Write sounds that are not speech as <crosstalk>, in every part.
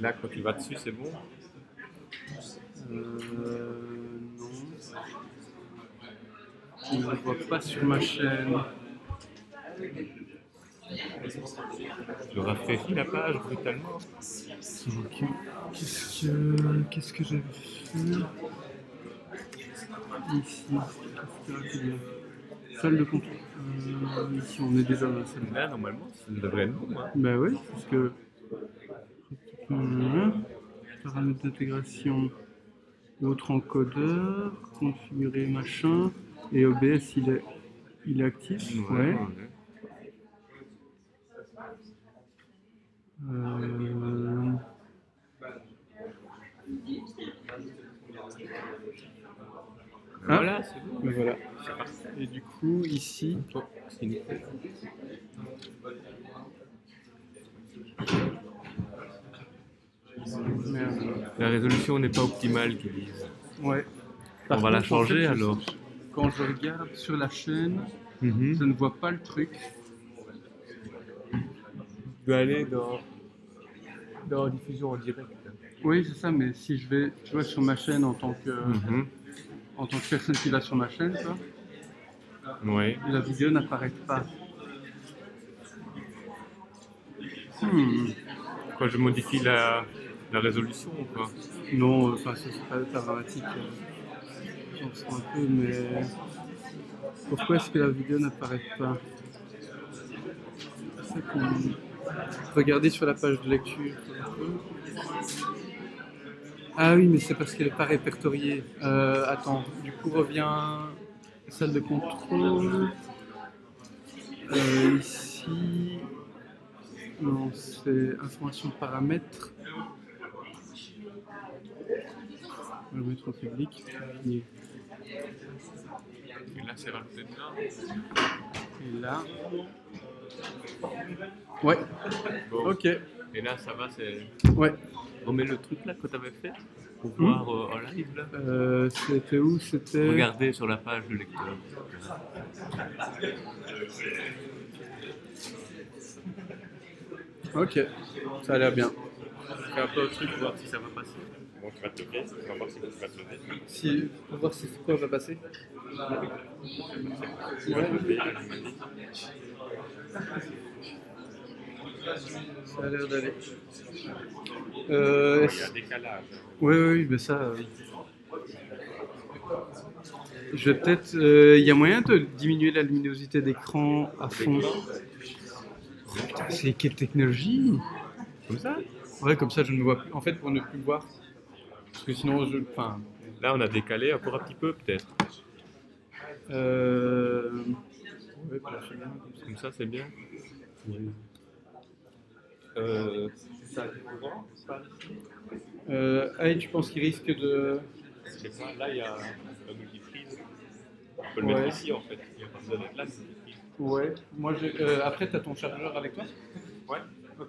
Là. Quand tu vas dessus, c'est bon Euh, non. Je ne vois pas sur ma chaîne. Je rafraîchis la page brutalement. Qu'est-ce que qu'est-ce que j'avais fait Ici. Qu'est-ce a Salle de contrôle. Euh, ici, on est déjà dans la salle. Là, normalement, ça devrait être bon. Hein. Bah oui, parce que. Hum, Paramètres d'intégration. Autre encodeur. Configurer machin. Et OBS, il est, il est actif. Ouais. Euh, Ah. Voilà, c'est bon. voilà. Et du coup, ici. Oh, c'est. La résolution n'est pas optimale, qu'ils disent. Ouais. On va la en changer fait, je- alors. Quand je regarde sur la chaîne, Mhm. je ne vois pas le truc. Tu dois aller dans, dans diffusion en direct. Oui, c'est ça, mais si je vais, tu vois, sur ma chaîne en tant que, Mhm. en tant que personne qui va sur ma chaîne, tu la vidéo n'apparaît pas. Hmm. Quand je modifie la, la résolution ou quoi? Non, enfin, ça, c'est pas, pas dramatique. euh, J'en sais un peu, mais pourquoi est-ce que la vidéo n'apparaît pas? Ça Regardez sur la page de lecture. Ah oui, mais c'est parce qu'elle n'est pas répertoriée. Euh, attends, du coup, revient salle de contrôle. Euh, ici, non, c'est information paramètres. On va le mettre en public. Et là, c'est rajouté dedans. et là. Ouais, Bon. ok. Et là, ça va, c'est. Ouais. Remets le truc là que tu avais fait pour Hmm. voir euh, en live là. Euh, c'était où C'était. Regardez sur la page de lecteur. Ok, ça a l'air bien. Fais un peu au truc pour voir si ça va passer. Bon, tu vas te lever, on va voir si tu vas te lever. Si, pour voir si quoi va passer. Ça a l'air d'aller. Euh, Il y a un décalage. Oui, oui, oui, mais ça. euh, Je vais peut-être. euh, Il y a moyen de diminuer la luminosité d'écran à fond? Oh, putain, c'est quelle technologie? Comme ça? Ouais, comme ça je ne vois plus. En fait, pour ne plus le voir. Parce que sinon, je. Enfin. Là, on a décalé encore un petit peu peut-être. Euh... Ouais. Comme ça, c'est bien. Euh, Euh, tu penses qu'il risque de. Là, il y a un multiprise. On peut le Ouais. mettre ici en fait. Il n'y a pas besoin d'être là. Ouais. Moi, euh, après, t'as ton chargeur avec toi Ouais. Ok.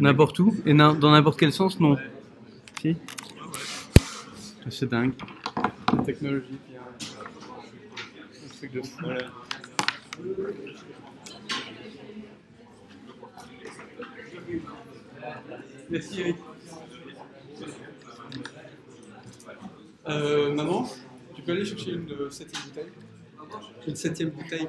n'importe où et na- dans n'importe quel sens non. Si. C'est dingue. La technologie qui a un truc de fou. Merci Eric. Euh, maman, tu peux aller chercher une septième bouteille? Une septième bouteille.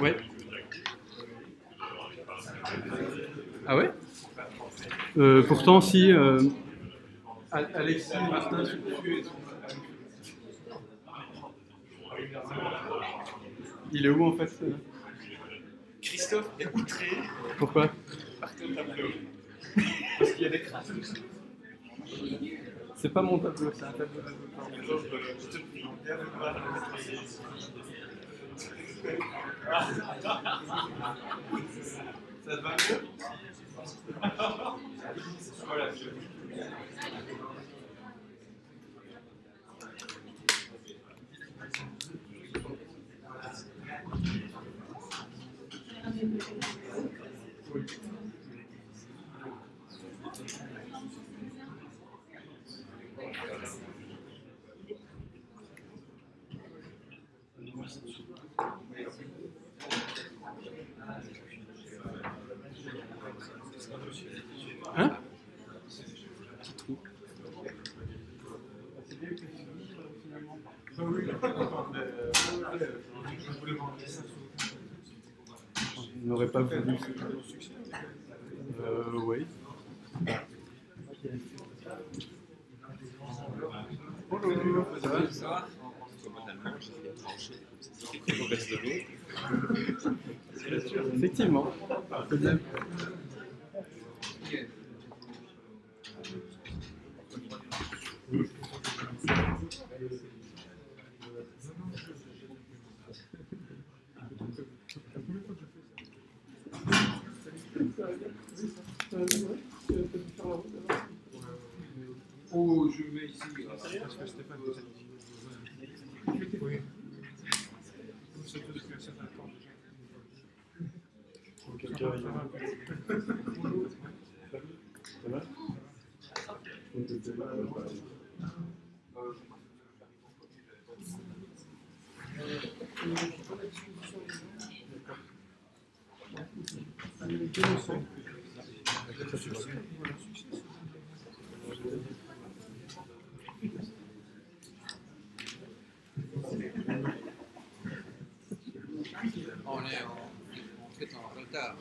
Ouais. Ah ouais? Euh, Pourtant, si. Euh... Alexis Martin, Il est où en fait euh? Christophe est outré Pourquoi? Par ton tableau. Parce qu'il y a des crasses. C'est pas mon tableau, c'est un tableau. Ça te va mieux Voilà. Hein On n'aurait pas voulu. Euh, oui. Bonjour. Ça va? Ça. Effectivement. Oh, je vais ici. Parce que Stéphane nous a dit. Oui. C'est tout depuis un va On est en, fait en retard.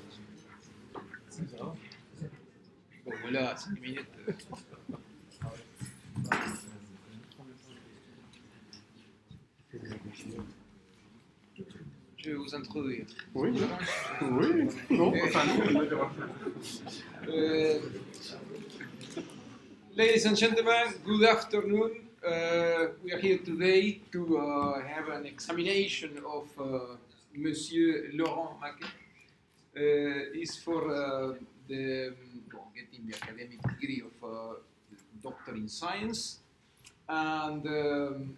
Bon, voilà, 5 minutes. Je vais vous introduire. Oui. Oui. Non, enfin non. Uh, ladies and gentlemen, good afternoon. Uh, we are here today to uh, have an examination of uh, Monsieur Laurent Maquet. Uh, is for uh, the well, getting the academic degree of doctor in science, and um,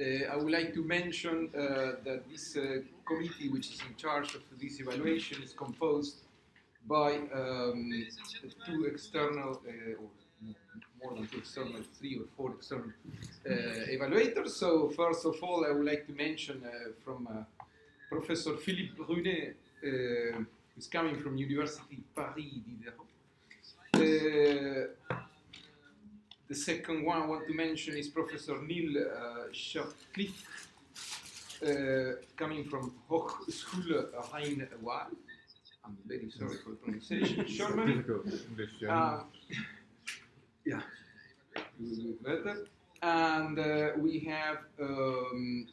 I would like to mention that this committee, which is in charge of this evaluation, is composed by um, two external, uh, or more than two external, three or four external uh, evaluators. So first of all, I would like to mention uh, from uh, Professor Philippe Brunet, uh, who's coming from University Paris Diderot. The second one I want to mention is Professor Neil Shirtcliffe, uh, coming from Hochschule Rhein-Waal. I'm very sorry for the pronunciation. Germany. Uh, yeah, you will do it better. And uh, we have um,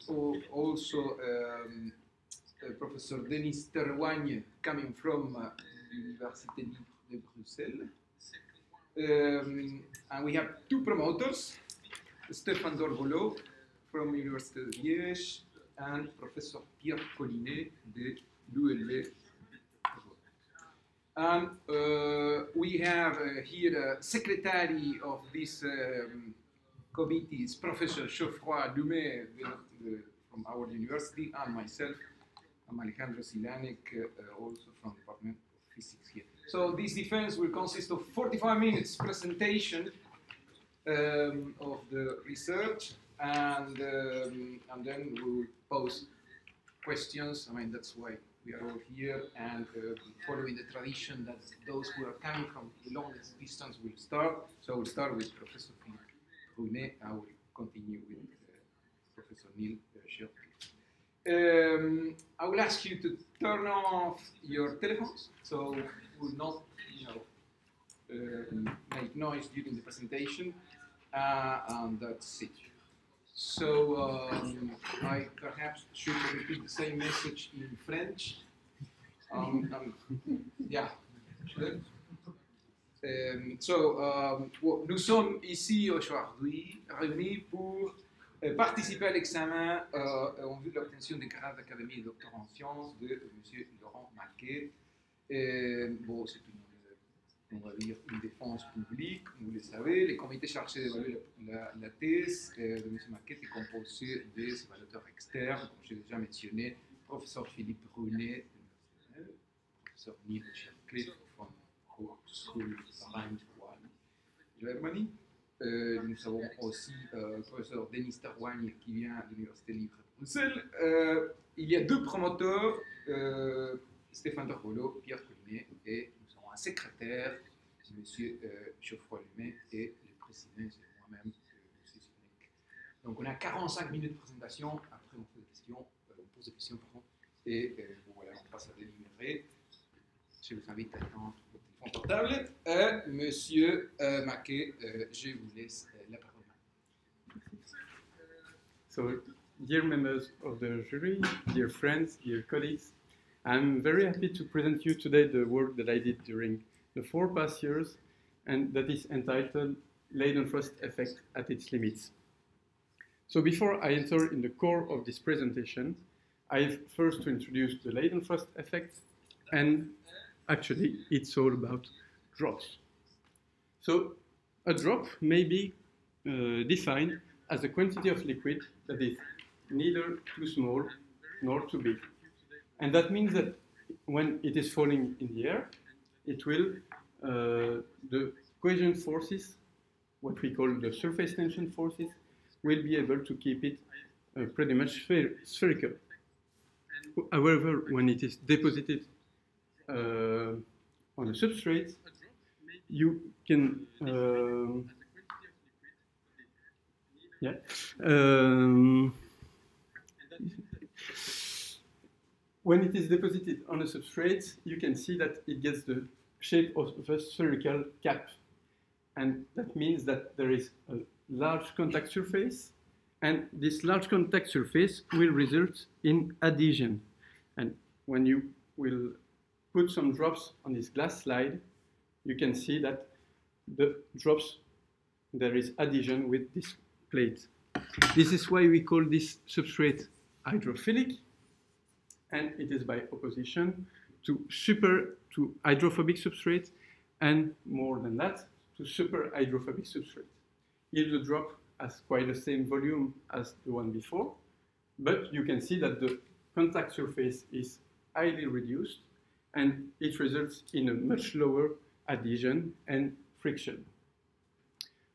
also um, uh, Professor Denis Terwagne coming from uh, Université Libre de Bruxelles. Um, and we have two promoters, Stéphane Dorbolo from Université de Liège and Professor Pierre Colinet de l'ULB. And uh, we have uh, here a secretary of this um, committee is Professor Geoffroy de- de- from our university and myself. I'm Alejandro Silhanek, uh, uh, also from the Department of Physics here. So this defense will consist of 45 minutes presentation um, of the research and, um, and then we will pose questions. I mean, that's why we are all here and uh, following the tradition that those who are coming from the longest distance will start. So I will start with Professor Philippe Brunet. I will continue with uh, Professor Neil uh, um, I will ask you to turn off your telephones, so we will not, you know, um, make noise during the presentation, uh, and that's it. So um, I perhaps should repeat the same message in French. Um, um, yeah. Um, so, um, nous sommes ici aujourd'hui réunis pour euh, participer à l'examen euh, en vue de l'obtention des grades d'académie et en sciences de M. Laurent Maquet. bon, c'est une on va dire, une défense publique, vous le savez. Le comité chargé d'évaluer la, la, thèse euh, de M. Marquette est composé des évaluateurs externes, comme j'ai déjà mentionné, professeur Philippe Brunet, professeur Neil Schercliffe from Hochschule Germany. Euh, nous avons aussi euh, le professeur Denis Tarwagne qui vient de l'Université libre de Bruxelles. Euh, il y a deux promoteurs, euh, Stéphane Darvolo, Pierre Collinet et secrétaire, M. Euh, Geoffroy Lumet, et le président, c'est moi-même, euh. Donc on a 45 minutes de présentation, après on pose des questions, euh, pose des questions, et euh, voilà, on passe à délibérer. Je vous invite à attendre votre téléphone portable. Euh, monsieur Maquet, je vous laisse la parole. So, dear members of the jury, dear friends, dear colleagues, I'm very happy to present you today the work that I did during the four past years and that is entitled Leidenfrost Effect at its Limits. So before I enter in the core of this presentation, I have first to introduce the Leidenfrost effect and actually it's all about drops. So a drop may be uh, defined as a quantity of liquid that is neither too small nor too big. And that means that when it is falling in the air, it will, uh, the cohesion forces, what we call the surface tension forces, will be able to keep it uh, pretty much spherical. However, when it is deposited uh, on a substrate, you can, um, yeah, um, when it is deposited on a substrate, you can see that it gets the shape of a spherical cap. And that means that there is a large contact surface, and this large contact surface will result in adhesion. And when you will put some drops on this glass slide, you can see that the drops, there is adhesion with this plate. This is why we call this substrate hydrophilic, and it is by opposition to super to hydrophobic substrate and more than that to super hydrophobic substrate. Here the drop has quite the same volume as the one before, but you can see that the contact surface is highly reduced and it results in a much lower adhesion and friction.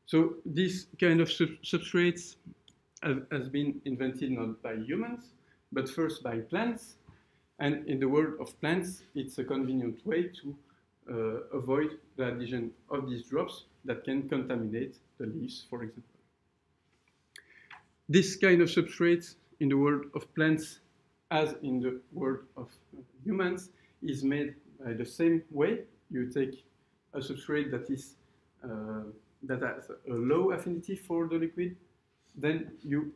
So this kind of sub substrates have, has been invented not by humans, but first by plants and in the world of plants, it's a convenient way to uh, avoid the addition of these drops that can contaminate the leaves, for example. This kind of substrate in the world of plants, as in the world of humans, is made by the same way. You take a substrate that is uh, that has a low affinity for the liquid, then you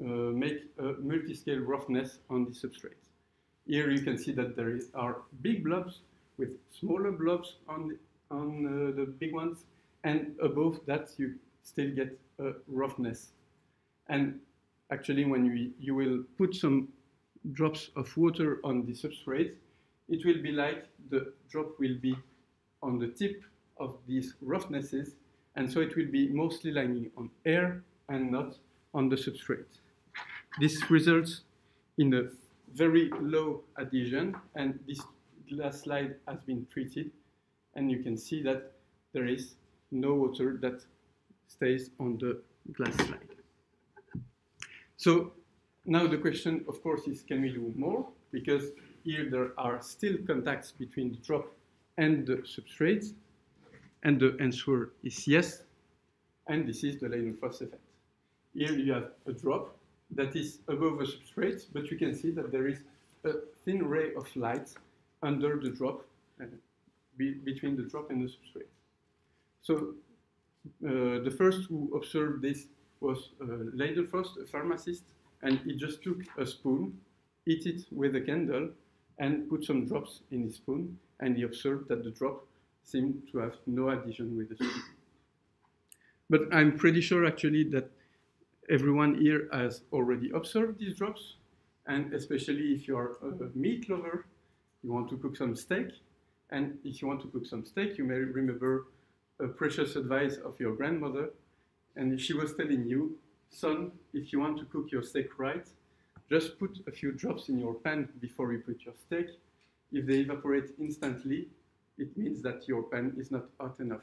uh, make a multi-scale roughness on the substrate. Here you can see that there is, are big blobs with smaller blobs on, the, on uh, the big ones, and above that you still get a roughness. And actually when you, you will put some drops of water on the substrate, it will be like the drop will be on the tip of these roughnesses, and so it will be mostly lying on air and not on the substrate. This results in a very low adhesion, and this glass slide has been treated, and you can see that there is no water that stays on the glass slide. So now the question, of course, is can we do more? Because here there are still contacts between the drop and the substrate, and the answer is yes, and this is the Leidenfrost effect. Here you have a drop that is above the substrate, but you can see that there is a thin ray of light under the drop, uh, be, between the drop and the substrate. So uh, the first who observed this was uh, Leidenfrost, a pharmacist, and he just took a spoon, hit it with a candle, and put some drops in his spoon, and he observed that the drop seemed to have no adhesion with the spoon. But I'm pretty sure actually that everyone here has already observed these drops, and especially if you are a meat lover, you want to cook some steak, and if you want to cook some steak, you may remember a precious advice of your grandmother, and she was telling you, son, if you want to cook your steak right, just put a few drops in your pan before you put your steak. If they evaporate instantly, it means that your pan is not hot enough.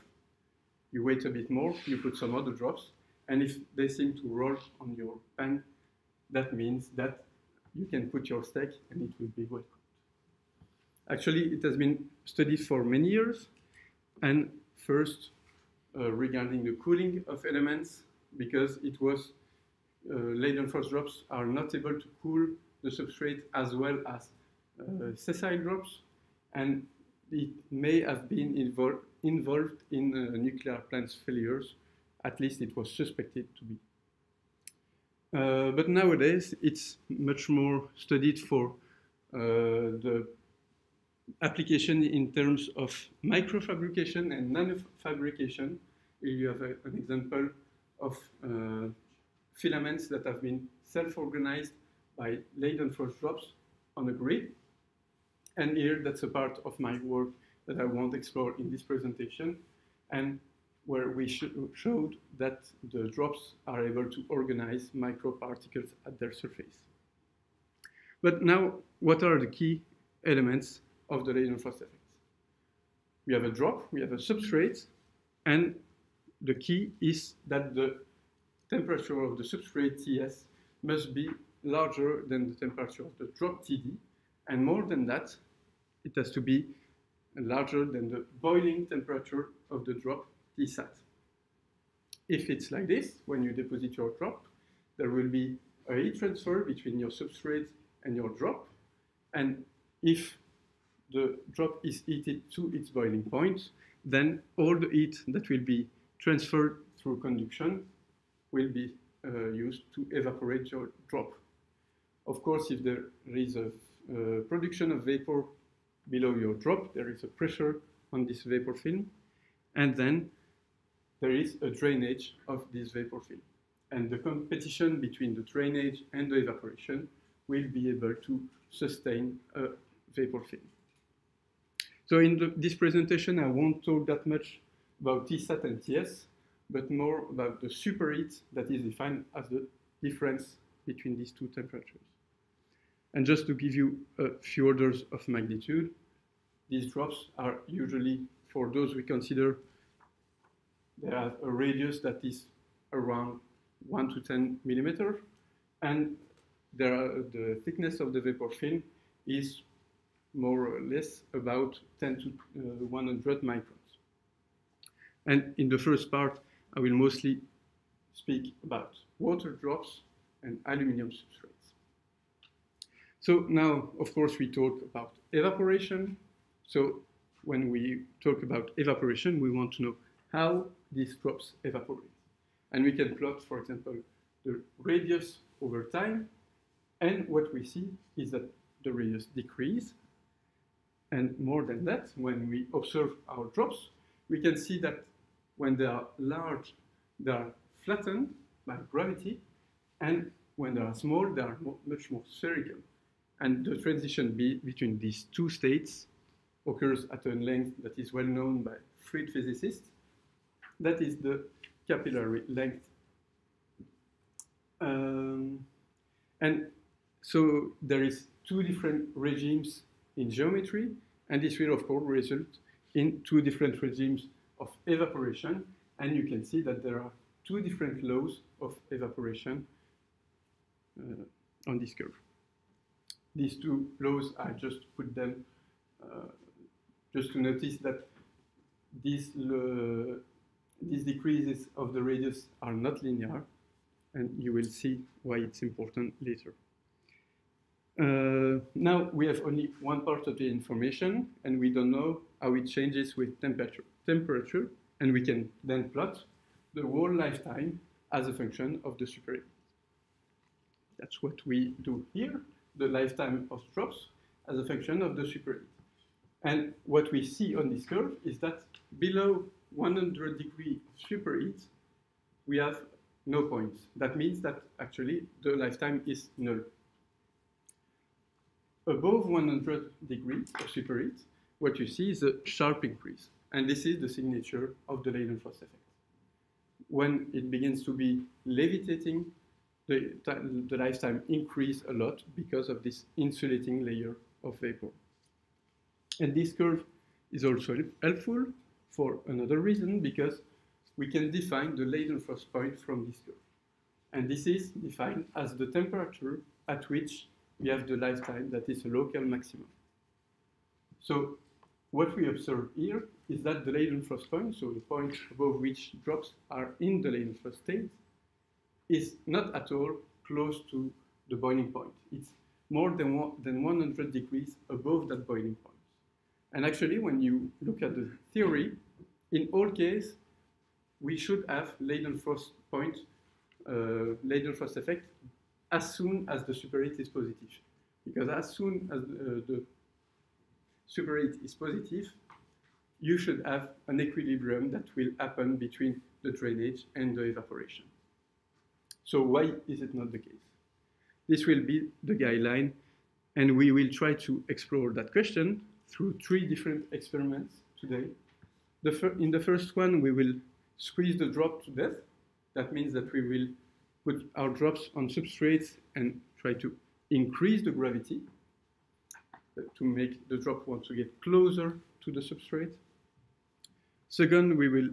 You wait a bit more, you put some other drops, and if they seem to roll on your pan, that means that you can put your steak and it will be cooked. Actually, it has been studied for many years, and first uh, regarding the cooling of elements, because it was uh, Leidenfrost drops are not able to cool the substrate as well as uh, sessile drops, and it may have been invol involved in uh, nuclear plants failures. At least it was suspected to be. Uh, but nowadays, it's much more studied for uh, the application in terms of microfabrication and nanofabrication. Here you have a, an example of uh, filaments that have been self-organized by Leidenfrost drops on a grid. And here, that's a part of my work that I won't explore in this presentation, and where we sh showed that the drops are able to organize microparticles at their surface. But now, what are the key elements of the Leidenfrost effect? We have a drop, we have a substrate, and the key is that the temperature of the substrate Ts must be larger than the temperature of the drop Td, and more than that, it has to be larger than the boiling temperature of the drop Tsat. If it's like this, when you deposit your drop, there will be a heat transfer between your substrate and your drop, and if the drop is heated to its boiling point, then all the heat that will be transferred through conduction will be uh, used to evaporate your drop. Of course, if there is a uh, production of vapor below your drop, there is a pressure on this vapor film, and then there is a drainage of this vapor film. And the competition between the drainage and the evaporation will be able to sustain a vapor film. So in the, this presentation, I won't talk that much about Tsat and Ts, but more about the superheat that is defined as the difference between these two temperatures. And just to give you a few orders of magnitude, these drops are usually, for those we consider, they have a radius that is around 1 to 10 millimeter, and are, the thickness of the vapor film is more or less about 10 to uh, 100 microns. And in the first part, I will mostly speak about water drops and aluminum substrates. So now, of course, we talk about evaporation. So when we talk about evaporation, we want to know how these drops evaporate. And we can plot, for example, the radius over time. And what we see is that the radius decreases. And more than that, when we observe our drops, we can see that when they are large, they are flattened by gravity, and when they are small, they are much more spherical. And the transition be between these two states occurs at a length that is well known by fluid physicists. That is the capillary length. Um, and so there is two different regimes in geometry, and this will of course result in two different regimes of evaporation, and you can see that there are two different laws of evaporation uh, on this curve. These two laws, I just put them uh, just to notice that these, uh, these decreases of the radius are not linear, and you will see why it's important later. Uh, now we have only one part of the information, and we don't know how it changes with temperature. Temperature, and we can then plot the whole lifetime as a function of the superheat. That's what we do here, the lifetime of drops as a function of the superheat. And what we see on this curve is that below 100 degree superheat, we have no points. That means that actually the lifetime is null. Above 100 degrees of superheat, what you see is a sharp increase. And this is the signature of the Leidenfrost effect. When it begins to be levitating, the, the lifetime increase a lot because of this insulating layer of vapor. And this curve is also helpful for another reason because we can define the Leidenfrost point from this curve. And this is defined as the temperature at which we have the lifetime that is a local maximum. So what we observe here is that the Leidenfrost point, so the point above which drops are in the Leidenfrost state, is not at all close to the boiling point. It's more than, than 100 degrees above that boiling point. And actually, when you look at the theory, in all cases, we should have Leidenfrost point, uh, Leidenfrost effect as soon as the superheat is positive. Because as soon as uh, the superheat is positive, you should have an equilibrium that will happen between the drainage and the evaporation. So why is it not the case? This will be the guideline, and we will try to explore that question through three different experiments today. The in the first one, we will squeeze the drop to death. That means that we will put our drops on substrates and try to increase the gravity uh, to make the drop want to get closer to the substrate. Second, we will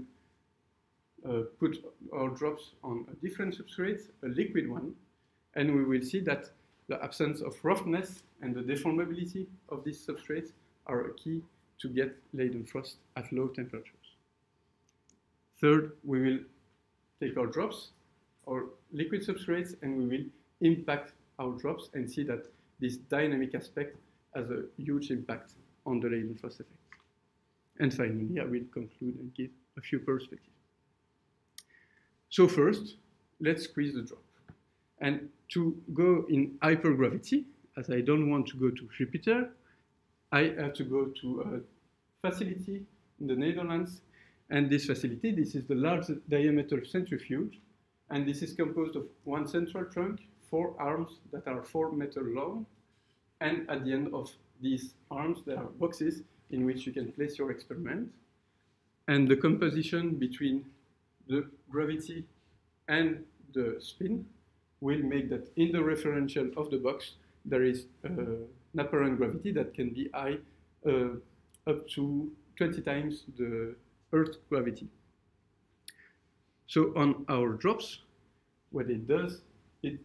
uh, put our drops on a different substrate, a liquid one, and we will see that the absence of roughness and the deformability of this substrate are a key to get Leidenfrost at low temperatures. Third, we will take our drops, our liquid substrates, and we will impact our drops and see that this dynamic aspect has a huge impact on the Leidenfrost effect. And finally, I will conclude and give a few perspectives. So first, let's squeeze the drop. And to go in hypergravity, as I don't want to go to Jupiter, I have to go to a facility in the Netherlands. And this facility, this is the large diameter centrifuge. And this is composed of one central trunk, four arms that are four meter long. And at the end of these arms, there are boxes in which you can place your experiment. And the composition between the gravity and the spin will make that in the referential of the box, there is uh, an apparent gravity that can be high uh, up to 20 times the Earth gravity. So on our drops, what it does, it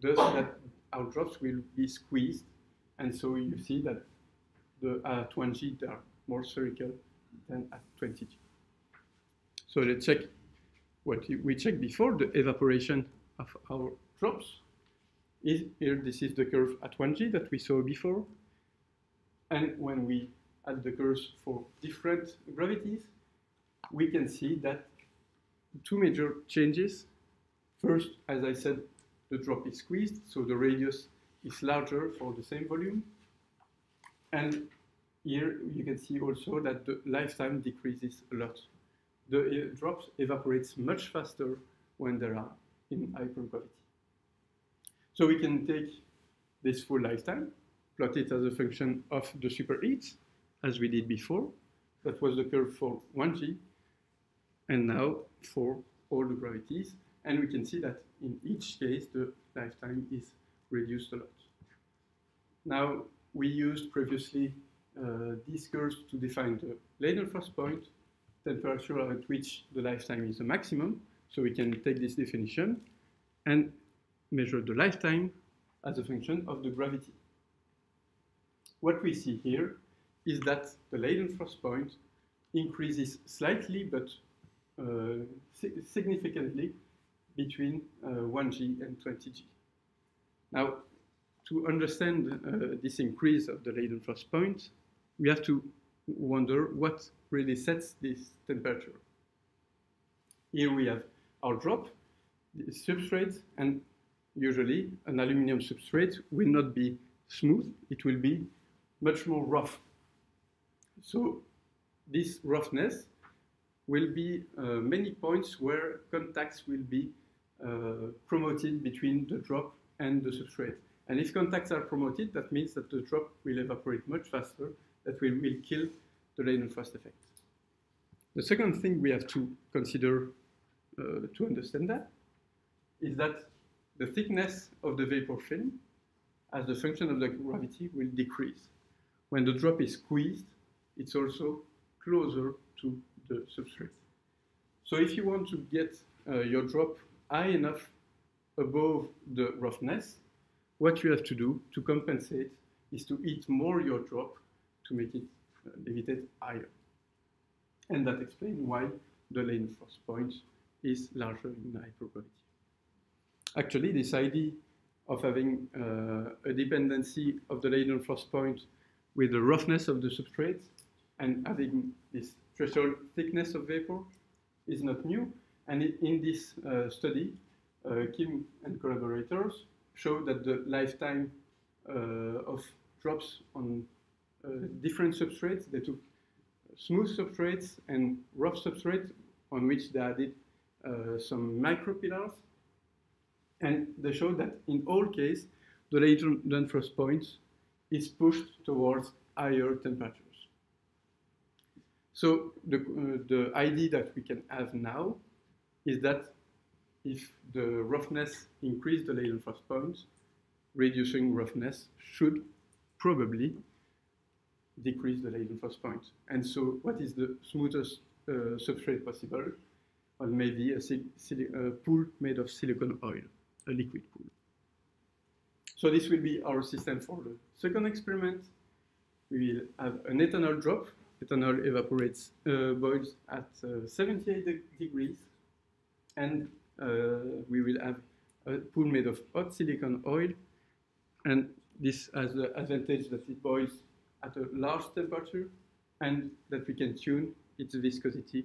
does that our drops will be squeezed, and so you see that the at 1G they are more spherical than at 20G. So let's check what we checked before, the evaporation of our drops. Is here, this is the curve at 1G that we saw before. And when we add the curves for different gravities, we can see that two major changes. First, as I said, the drop is squeezed, so the radius is larger for the same volume. And here you can see also that the lifetime decreases a lot the uh, drops evaporates much faster when they are in hypergravity. So we can take this full lifetime, plot it as a function of the superheat, as we did before. That was the curve for 1G, and now for all the gravities. And we can see that in each case, the lifetime is reduced a lot. Now, we used previously uh, these curves to define the Leidenfrost point, temperature at which the lifetime is the maximum. So we can take this definition and measure the lifetime as a function of the gravity. What we see here is that the Leidenfrost point increases slightly but uh, significantly between uh, 1g and 20g. Now, to understand uh, this increase of the Leidenfrost point, we have to wonder what really sets this temperature. Here we have our drop, the substrate, and usually an aluminum substrate will not be smooth, it will be much more rough. So this roughness will be uh, many points where contacts will be uh, promoted between the drop and the substrate. And if contacts are promoted, that means that the drop will evaporate much faster, that will, will kill the Leidenfrost effect. The second thing we have to consider uh, to understand that is that the thickness of the vapor film as the function of the gravity will decrease. When the drop is squeezed, it's also closer to the substrate. So if you want to get uh, your drop high enough above the roughness, what you have to do to compensate is to eat more your drop to make it uh, levitate higher. And that explains why the Leidenfrost point is larger in high hypergravity. Actually, this idea of having uh, a dependency of the Leidenfrost point with the roughness of the substrate and having this threshold thickness of vapor is not new. And in this uh, study, uh, Kim and collaborators showed that the lifetime uh, of drops on uh, different substrates, they took smooth substrates and rough substrates on which they added uh, some micropillars. And they showed that in all cases, the latent Leidenfrost point is pushed towards higher temperatures. So the, uh, the idea that we can have now is that if the roughness increase the Leidenfrost point, reducing roughness should probably decrease the Leidenfrost point. And so what is the smoothest uh, substrate possible? Well, maybe a, a pool made of silicone oil, a liquid pool. So this will be our system for the second experiment. We will have an ethanol drop ethanol evaporates, uh, boils at uh, 78 de degrees, and uh, we will have a pool made of hot silicone oil, and this has the advantage that it boils at a large temperature, and that we can tune its viscosity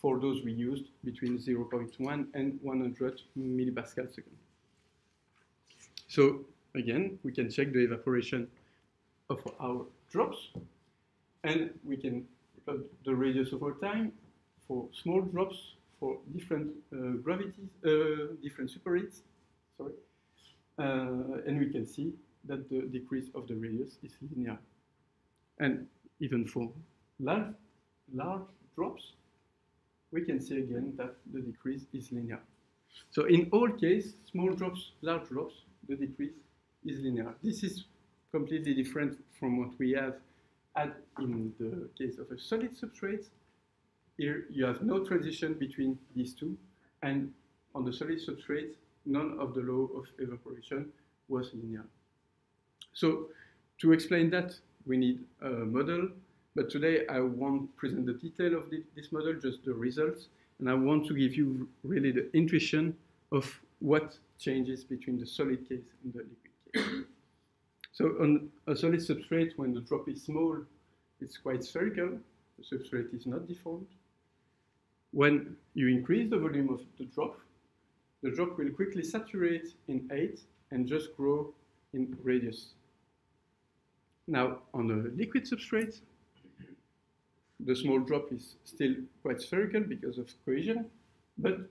for those we used between 0.1 and 100 millipascal second. So again, we can check the evaporation of our drops. And we can plot the radius over time for small drops for different uh, gravities, uh, different superheats, sorry. Uh, and we can see that the decrease of the radius is linear. And even for large, large drops, we can see again that the decrease is linear. So in all cases, small drops, large drops, the decrease is linear. This is completely different from what we have and in the case of a solid substrate, here you have no transition between these two, and on the solid substrate, none of the law of evaporation was linear. So to explain that, we need a model, but today I won't present the detail of the, this model, just the results, and I want to give you really the intuition of what changes between the solid case and the liquid case. So on a solid substrate, when the drop is small, it's quite spherical. The substrate is not deformed. When you increase the volume of the drop, the drop will quickly saturate in 8 and just grow in radius. Now, on a liquid substrate, the small drop is still quite spherical because of cohesion, but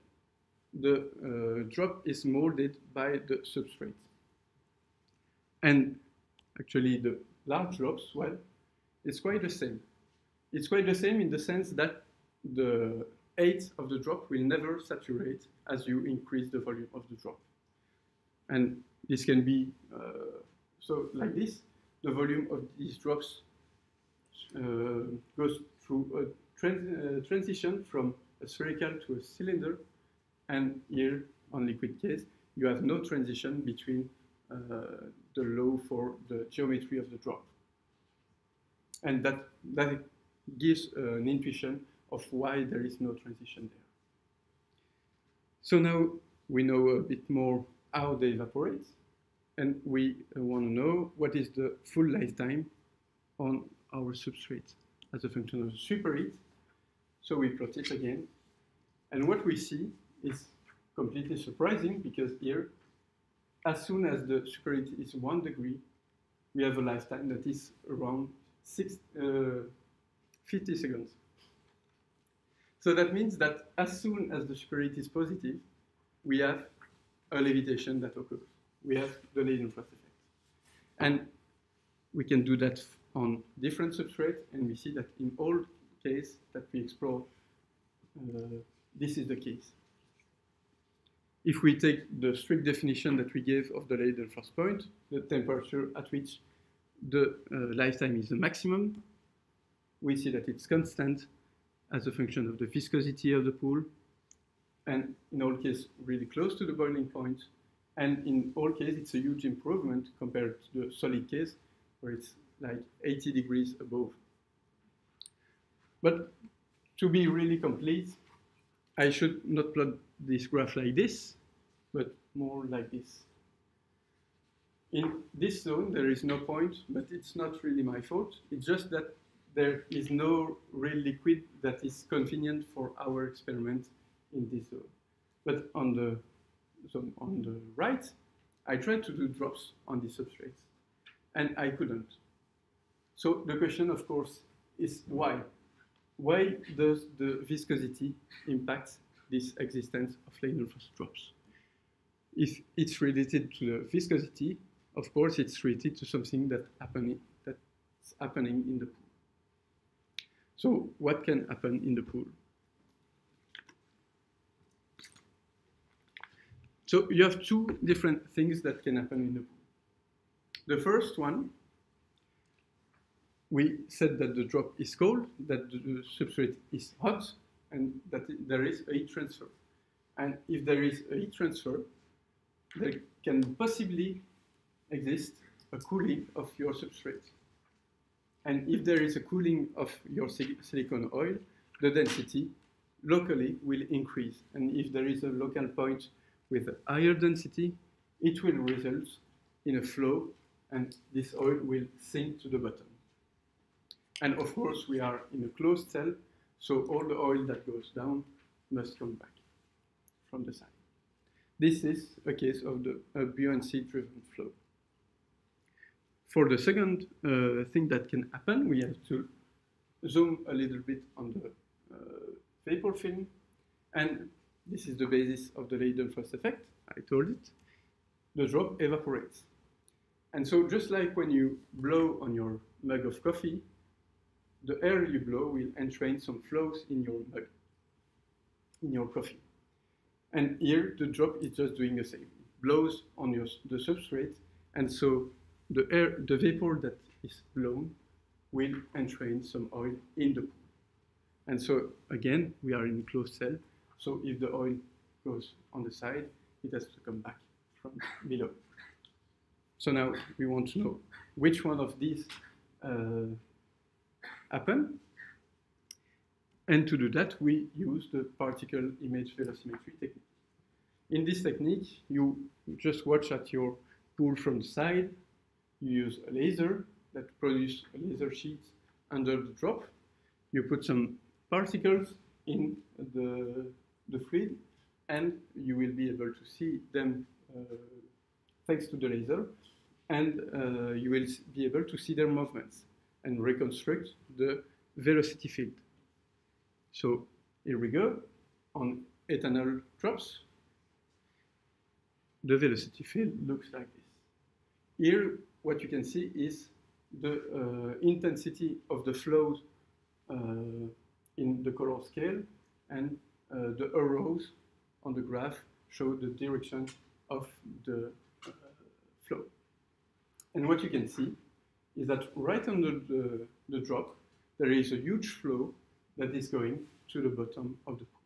the uh, drop is molded by the substrate. And actually the large drops, well, it's quite the same. It's quite the same in the sense that the height of the drop will never saturate as you increase the volume of the drop. And this can be, uh, so like this, the volume of these drops uh, goes through a trans uh, transition from a spherical to a cylinder, and here on liquid case, you have no transition between uh, the law for the geometry of the drop. And that, that gives uh, an intuition of why there is no transition there. So now we know a bit more how they evaporate, and we want to know what is the full lifetime on our substrate as a function of the superheat. So we plot it again, and what we see is completely surprising because here, as soon as the superheat is one degree, we have a lifetime that is around six, uh, 50 seconds. So that means that as soon as the superheat is positive, we have a levitation that occurs. We have the Leidenfrost effect. And we can do that on different substrates, and we see that in all cases that we explore, uh, this is the case. If we take the strict definition that we gave of the Leidenfrost point, the temperature at which the uh, lifetime is the maximum, we see that it's constant as a function of the viscosity of the pool, and in all cases really close to the boiling point. point, and in all cases it's a huge improvement compared to the solid case, where it's like 80 degrees above. But to be really complete, I should not plot this graph like this, but more like this. In this zone, there is no point, but it's not really my fault. It's just that there is no real liquid that is convenient for our experiment in this zone. But on the, so on the right, I tried to do drops on the substrates, and I couldn't. So the question, of course, is why? Why does the viscosity impact this existence of Leidenfrost drops? If it's related to the viscosity, of course, it's related to something that happening, that's happening in the pool. So what can happen in the pool? So you have two different things that can happen in the pool. The first one, we said that the drop is cold, that the substrate is hot, and that there is a heat transfer. And if there is a heat transfer, there can possibly exist a cooling of your substrate. And if there is a cooling of your silicon oil, the density locally will increase. And if there is a local point with a higher density, it will result in a flow and this oil will sink to the bottom. And of course, we are in a closed cell, so all the oil that goes down must come back from the side. This is a case of the buoyancy-driven flow. For the second uh, thing that can happen, we have to zoom a little bit on the uh, vapor film. And this is the basis of the Leidenfrost effect. I told it. The drop evaporates. And so just like when you blow on your mug of coffee, the air you blow will entrain some flows in your mug, in your coffee. And here, the drop is just doing the same. It blows on your, the substrate, and so the air, the vapor that is blown will entrain some oil in the pool. And so again, we are in a closed cell. So if the oil goes on the side, it has to come back from <laughs> below. So now we want to know which one of these uh, happen. And to do that, we use the particle image velocimetry technique. In this technique, you just watch at your pool from the side, you use a laser that produces a laser sheet under the drop. You put some particles in the, the fluid, and you will be able to see them uh, thanks to the laser, and uh, you will be able to see their movements and reconstruct the velocity field. So here we go on ethanol drops. The velocity field looks like this. Here what you can see is the uh, intensity of the flows uh, in the color scale and uh, the arrows on the graph show the direction of the uh, flow. And what you can see is that right under the, the drop, there is a huge flow that is going to the bottom of the pool.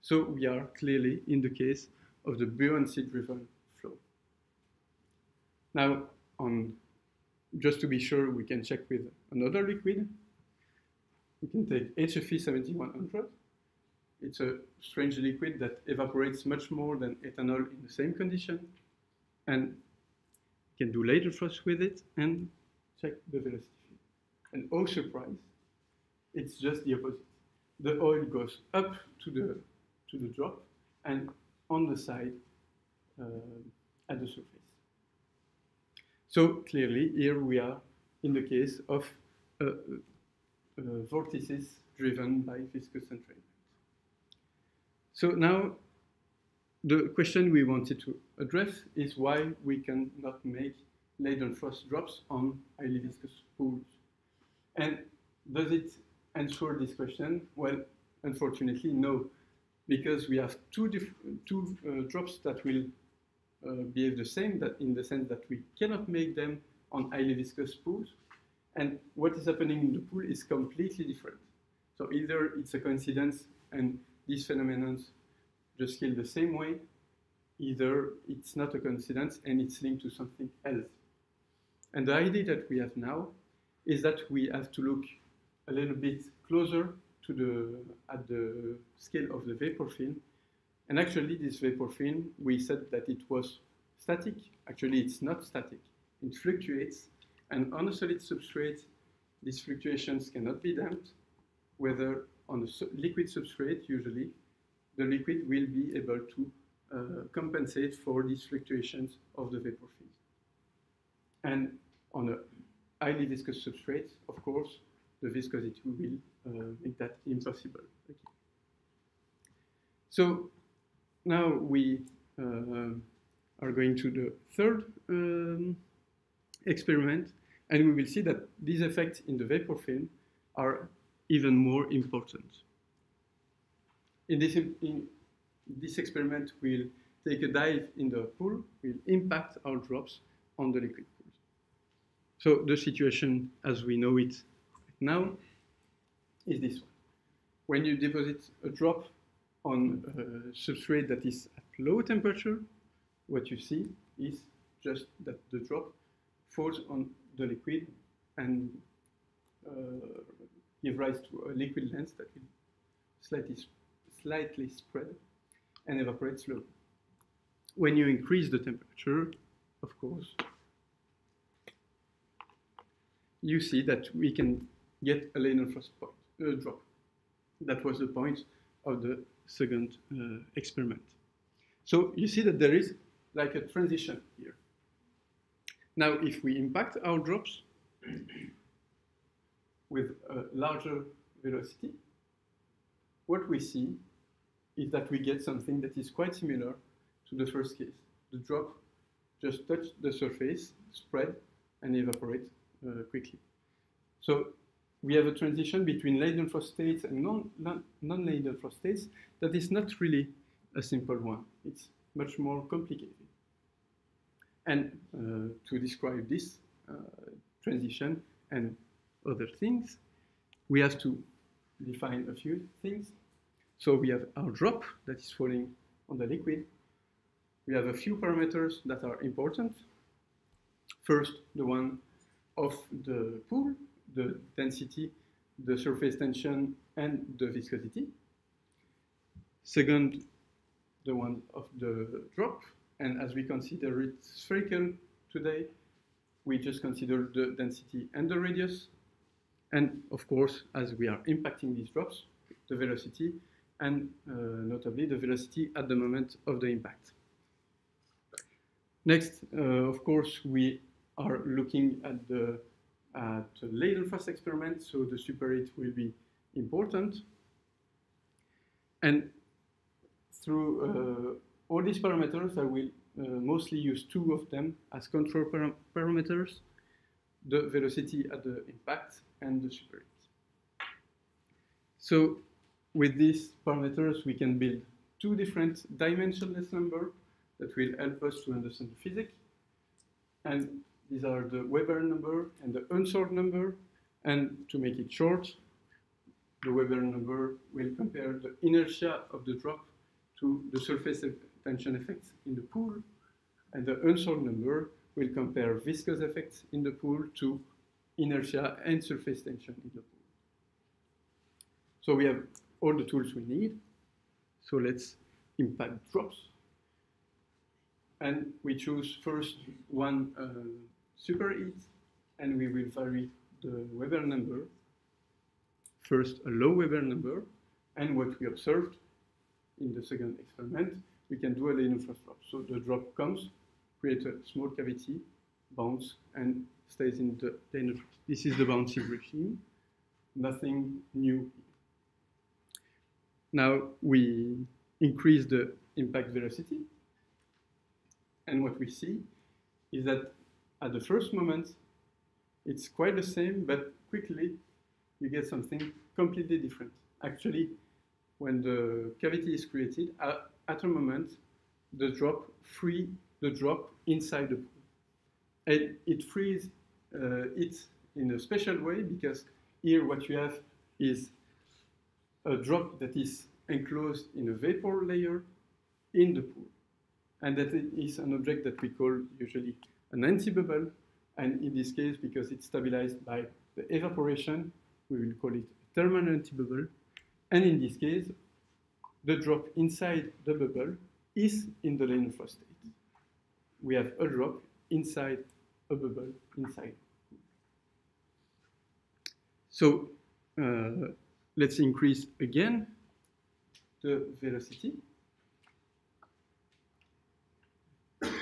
So we are clearly in the case of the buoyancy-driven flow. Now, on just to be sure, we can check with another liquid. We can take HFE 7100. It's a strange liquid that evaporates much more than ethanol in the same condition. And can do Leidenfrost with it and check the velocity. And oh surprise, it's just the opposite. The oil goes up to the, to the drop and on the side uh, at the surface. So clearly, here we are in the case of uh, uh, vortices driven by viscous entrainment. So now, the question we wanted to address is why we cannot make Leidenfrost drops on highly viscous pools. And does it answer this question? Well, unfortunately, no, because we have two, two uh, drops that will uh, behave the same that in the sense that we cannot make them on highly viscous pools. And what is happening in the pool is completely different. So either it's a coincidence and these phenomena just kill the same way, either it's not a coincidence and it's linked to something else. And the idea that we have now is that we have to look a little bit closer to the, at the scale of the vapor film. And actually, this vapor film, we said that it was static. Actually, it's not static. It fluctuates. And on a solid substrate, these fluctuations cannot be damped, whether on a liquid substrate, usually, the liquid will be able to uh, compensate for these fluctuations of the vapor film. And on a highly viscous substrate, of course, the viscosity will uh, make that impossible. Okay. So now we uh, are going to the third um, experiment, and we will see that these effects in the vapor film are even more important. In this, in this experiment, we'll take a dive in the pool, we'll impact our drops on the liquid pool. So the situation as we know it now is this one. When you deposit a drop on a substrate that is at low temperature, what you see is just that the drop falls on the liquid and uh, give rise to a liquid lens that will slightly, slightly spread and evaporate slowly. When you increase the temperature, of course, you see that we can get a Leidenfrost point, drop. That was the point of the second uh, experiment. So you see that there is like a transition here. Now, if we impact our drops <coughs> with a larger velocity, what we see is that we get something that is quite similar to the first case. The drop just touched the surface, spread, and evaporate uh, quickly. So we have a transition between Leidenfrost states and non-Leidenfrost non states that is not really a simple one. It's much more complicated. And uh, to describe this uh, transition and other things, we have to define a few things. So we have our drop that is falling on the liquid. We have a few parameters that are important. First, the one of the pool, the density, the surface tension, and the viscosity. Second, the one of the drop, and as we consider it spherical today, we just consider the density and the radius. And of course, as we are impacting these drops, the velocity, and uh, notably the velocity at the moment of the impact. Next, uh, of course, we are looking at the at Leidenfrost experiment, so the superheat will be important. And through uh, all these parameters, I will uh, mostly use two of them as control param parameters, the velocity at the impact and the superheat. So with these parameters, we can build two different dimensionless numbers that will help us to understand the physics. And these are the Weber number and the Ohnesorge number. And to make it short, the Weber number will compare the inertia of the drop to the surface tension effects in the pool. And the Ohnesorge number will compare viscous effects in the pool to inertia and surface tension in the pool. So we have all the tools we need. So let's impact drops. And we choose first one uh, superheat, and we will vary the Weber number. First, a low Weber number, and what we observed in the second experiment, we can do a Leidenfrost drop. So the drop comes, creates a small cavity, bounce, and stays in the Leidenfrost. This is the bouncing regime. Nothing new now we increase the impact velocity, and what we see is that at the first moment, it's quite the same, but quickly you get something completely different. Actually, when the cavity is created, at a moment, the drop free the drop inside the pool. And it frees uh, it in a special way because here what you have is a drop that is enclosed in a vapor layer in the pool. And that is an object that we call usually an anti-bubble. And in this case, because it's stabilized by the evaporation, we will call it a thermal antibubble. And in this case, the drop inside the bubble is in the Leidenfrost state. We have a drop inside a bubble inside. So uh, let's increase again the velocity.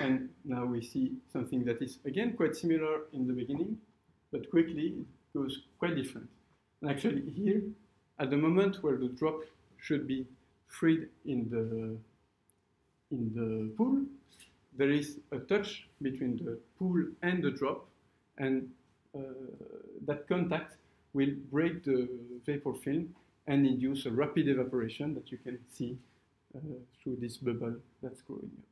And now we see something that is, again, quite similar in the beginning, but quickly it goes quite different. And actually here, at the moment where the drop should be freed in the, in the pool, there is a touch between the pool and the drop, and uh, that contact will break the vapor film and induce a rapid evaporation that you can see uh, through this bubble that's growing up.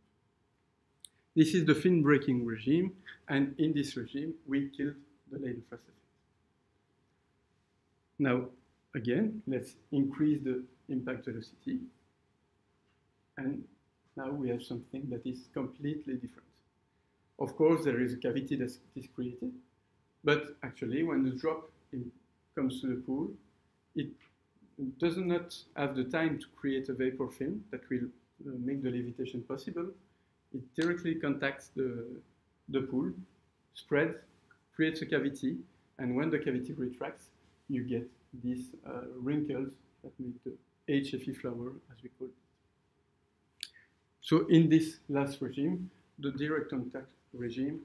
This is the film breaking regime, and in this regime, we killed the Leidenfrost effect. Now, again, let's increase the impact velocity, and now we have something that is completely different. Of course, there is a cavity that is created, but actually, when the drop in, comes to the pool, it does not have the time to create a vapor film that will uh, make the levitation possible. It directly contacts the, the pool, spreads, creates a cavity, and when the cavity retracts, you get these uh, wrinkles that make the HFE flower, as we call it. So in this last regime, the direct contact regime,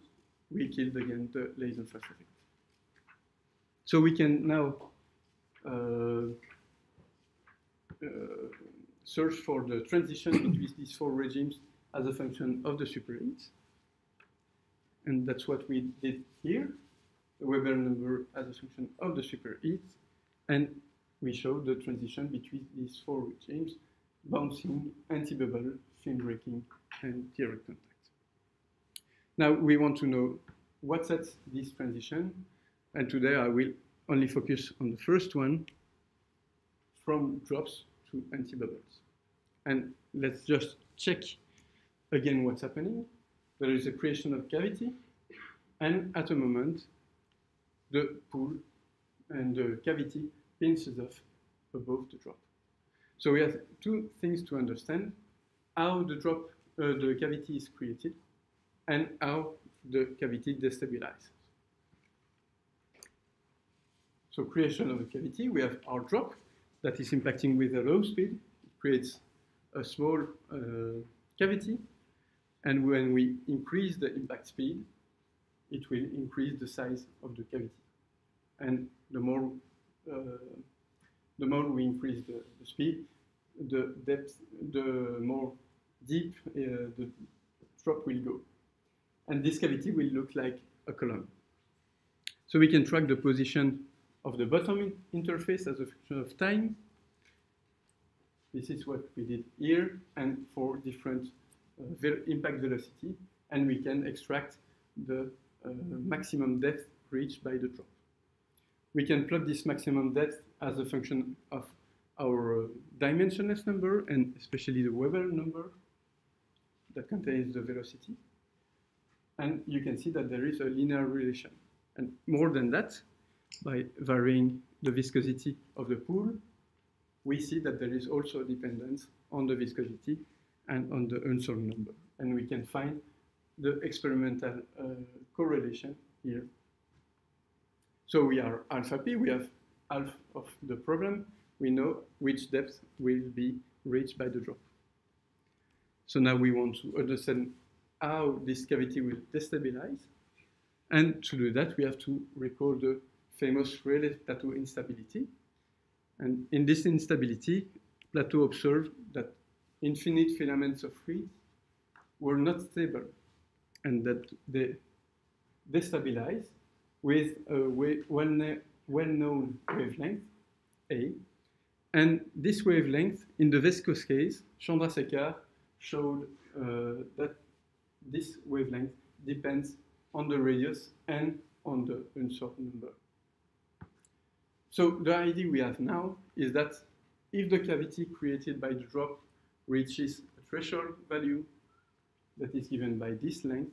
we killed again the Leidenfrost effect. So we can now uh, uh, search for the transition between these four regimes as a function of the superheat. And that's what we did here, the Weber number as a function of the superheat. And we show the transition between these four regimes, bouncing, anti-bubble, film breaking, and direct contact. Now we want to know what sets this transition, and today I will only focus on the first one, from drops to anti-bubbles. And let's just check again what's happening. There is a creation of cavity, and at a moment, the pool and the cavity pinches off above the drop. So we have two things to understand, how the drop, uh, the cavity is created, and how the cavity destabilizes. So creation of a cavity, we have our drop, that is impacting with a low speed. It creates a small uh, cavity. And when we increase the impact speed, it will increase the size of the cavity. And the more, uh, the more we increase the, the, speed, the depth, the more deep uh, the drop will go. And this cavity will look like a column. So we can track the position of the bottom interface as a function of time. This is what we did here and for different uh, impact velocity, and we can extract the uh, maximum depth reached by the drop. We can plot this maximum depth as a function of our uh, dimensionless number and especially the Weber number that contains the velocity. And you can see that there is a linear relation. And more than that, by varying the viscosity of the pool, we see that there is also a dependence on the viscosity and on the Ohnesorge number. And we can find the experimental uh, correlation here. So we are alpha p, we have half of the problem. We know which depth will be reached by the drop. So now we want to understand how this cavity will destabilize. And to do that, we have to recall the famous Rayleigh plateau instability. And in this instability, Plateau observed that infinite filaments of reeds were not stable and that they destabilize with a well-known wavelength, A. And this wavelength, in the viscous case, Chandrasekhar showed uh, that this wavelength depends on the radius and on the Ohnesorge number. So the idea we have now is that if the cavity created by the drop reaches a threshold value that is given by this length,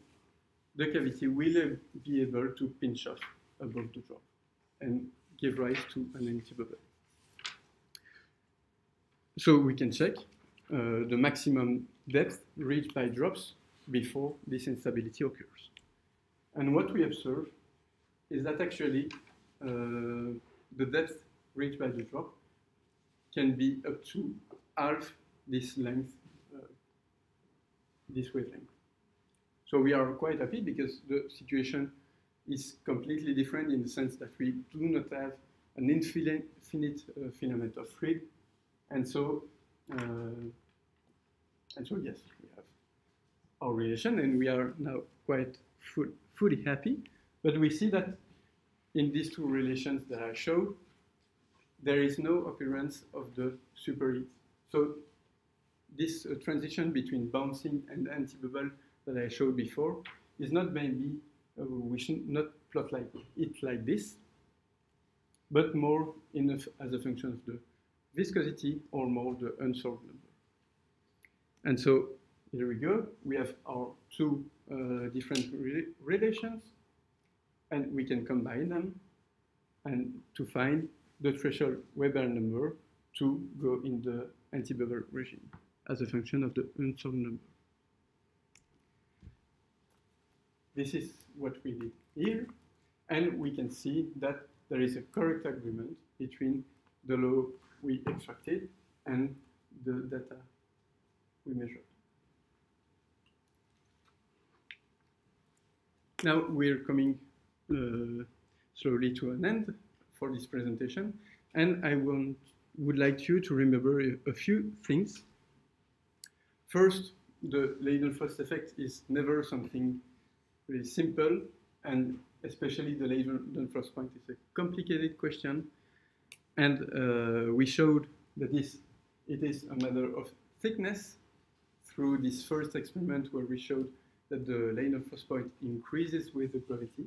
the cavity will be able to pinch off above the drop and give rise to an anti-bubble. So we can check uh, the maximum depth reached by drops before this instability occurs. And what we observe is that actually uh, the depth reached by the drop can be up to half this length, uh, this wavelength. So we are quite happy because the situation is completely different in the sense that we do not have an infinite, uh, filament of fluid, and so uh, and so yes, we have our relation, and we are now quite full, fully happy. But we see that in these two relations that I showed, there is no appearance of the superheat. So this uh, transition between bouncing and anti-bubble that I showed before is not maybe, uh, we should not plot like it like this, but more in a, as a function of the viscosity or more the Ohnesorge number. And so here we go. We have our two uh, different re relations, and we can combine them and to find the threshold Weber number to go in the anti-bubble regime as a function of the Ohnesorge number. This is what we did here, and we can see that there is a correct agreement between the law we extracted and the data we measured. Now we're coming slowly to an end for this presentation, and I want, would like you to remember a, a few things. First, the Leidenfrost effect is never something really simple, and especially the Leidenfrost point is a complicated question. And uh, we showed that this, it is a matter of thickness through this first experiment where we showed that the Leidenfrost point increases with the gravity.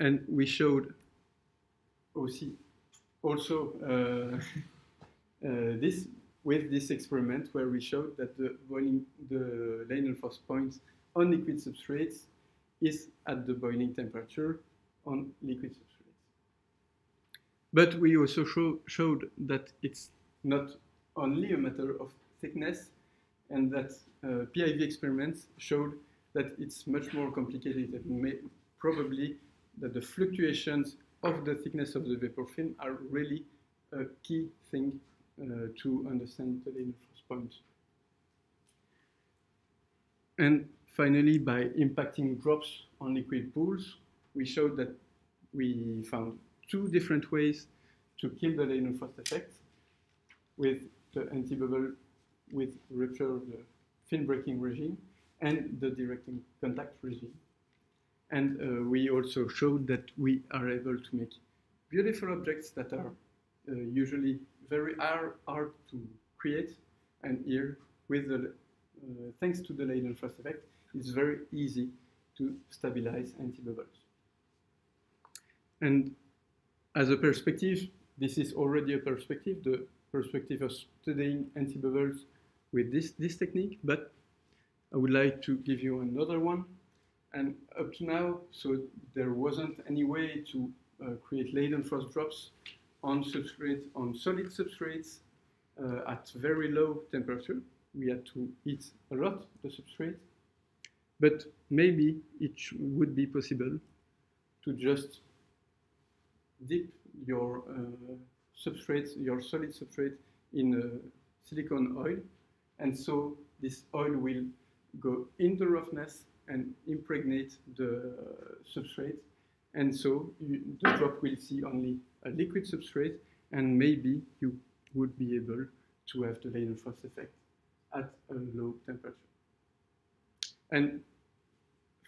And we showed also uh, <laughs> uh, this with this experiment where we showed that the boiling, the Leidenfrost point on liquid substrates is at the boiling temperature on liquid substrates. But we also show, showed that it's not only a matter of thickness and that uh, PIV experiments showed that it's much more complicated and may, probably that the fluctuations of the thickness of the vapor film are really a key thing uh, to understand the Leidenfrost point. And finally, by impacting drops on liquid pools, we showed that we found two different ways to kill the Leidenfrost effect with the anti-bubble with rupture of the film breaking regime and the direct contact regime. And uh, we also showed that we are able to make beautiful objects that are uh, usually very hard, to create. And here, with the, uh, thanks to the Leidenfrost effect, it's very easy to stabilize anti-bubbles. And as a perspective, this is already a perspective, the perspective of studying anti-bubbles with this, this technique, but I would like to give you another one. And up to now, so there wasn't any way to uh, create Leidenfrost drops on substrate, on solid substrates uh, at very low temperature. We had to heat a lot the substrate. But maybe it would be possible to just dip your uh, substrate, your solid substrate in uh, silicone oil. And so this oil will go in the roughness and impregnate the substrate. And so you, the drop will see only a liquid substrate, and maybe you would be able to have the Leidenfrost effect at a low temperature. And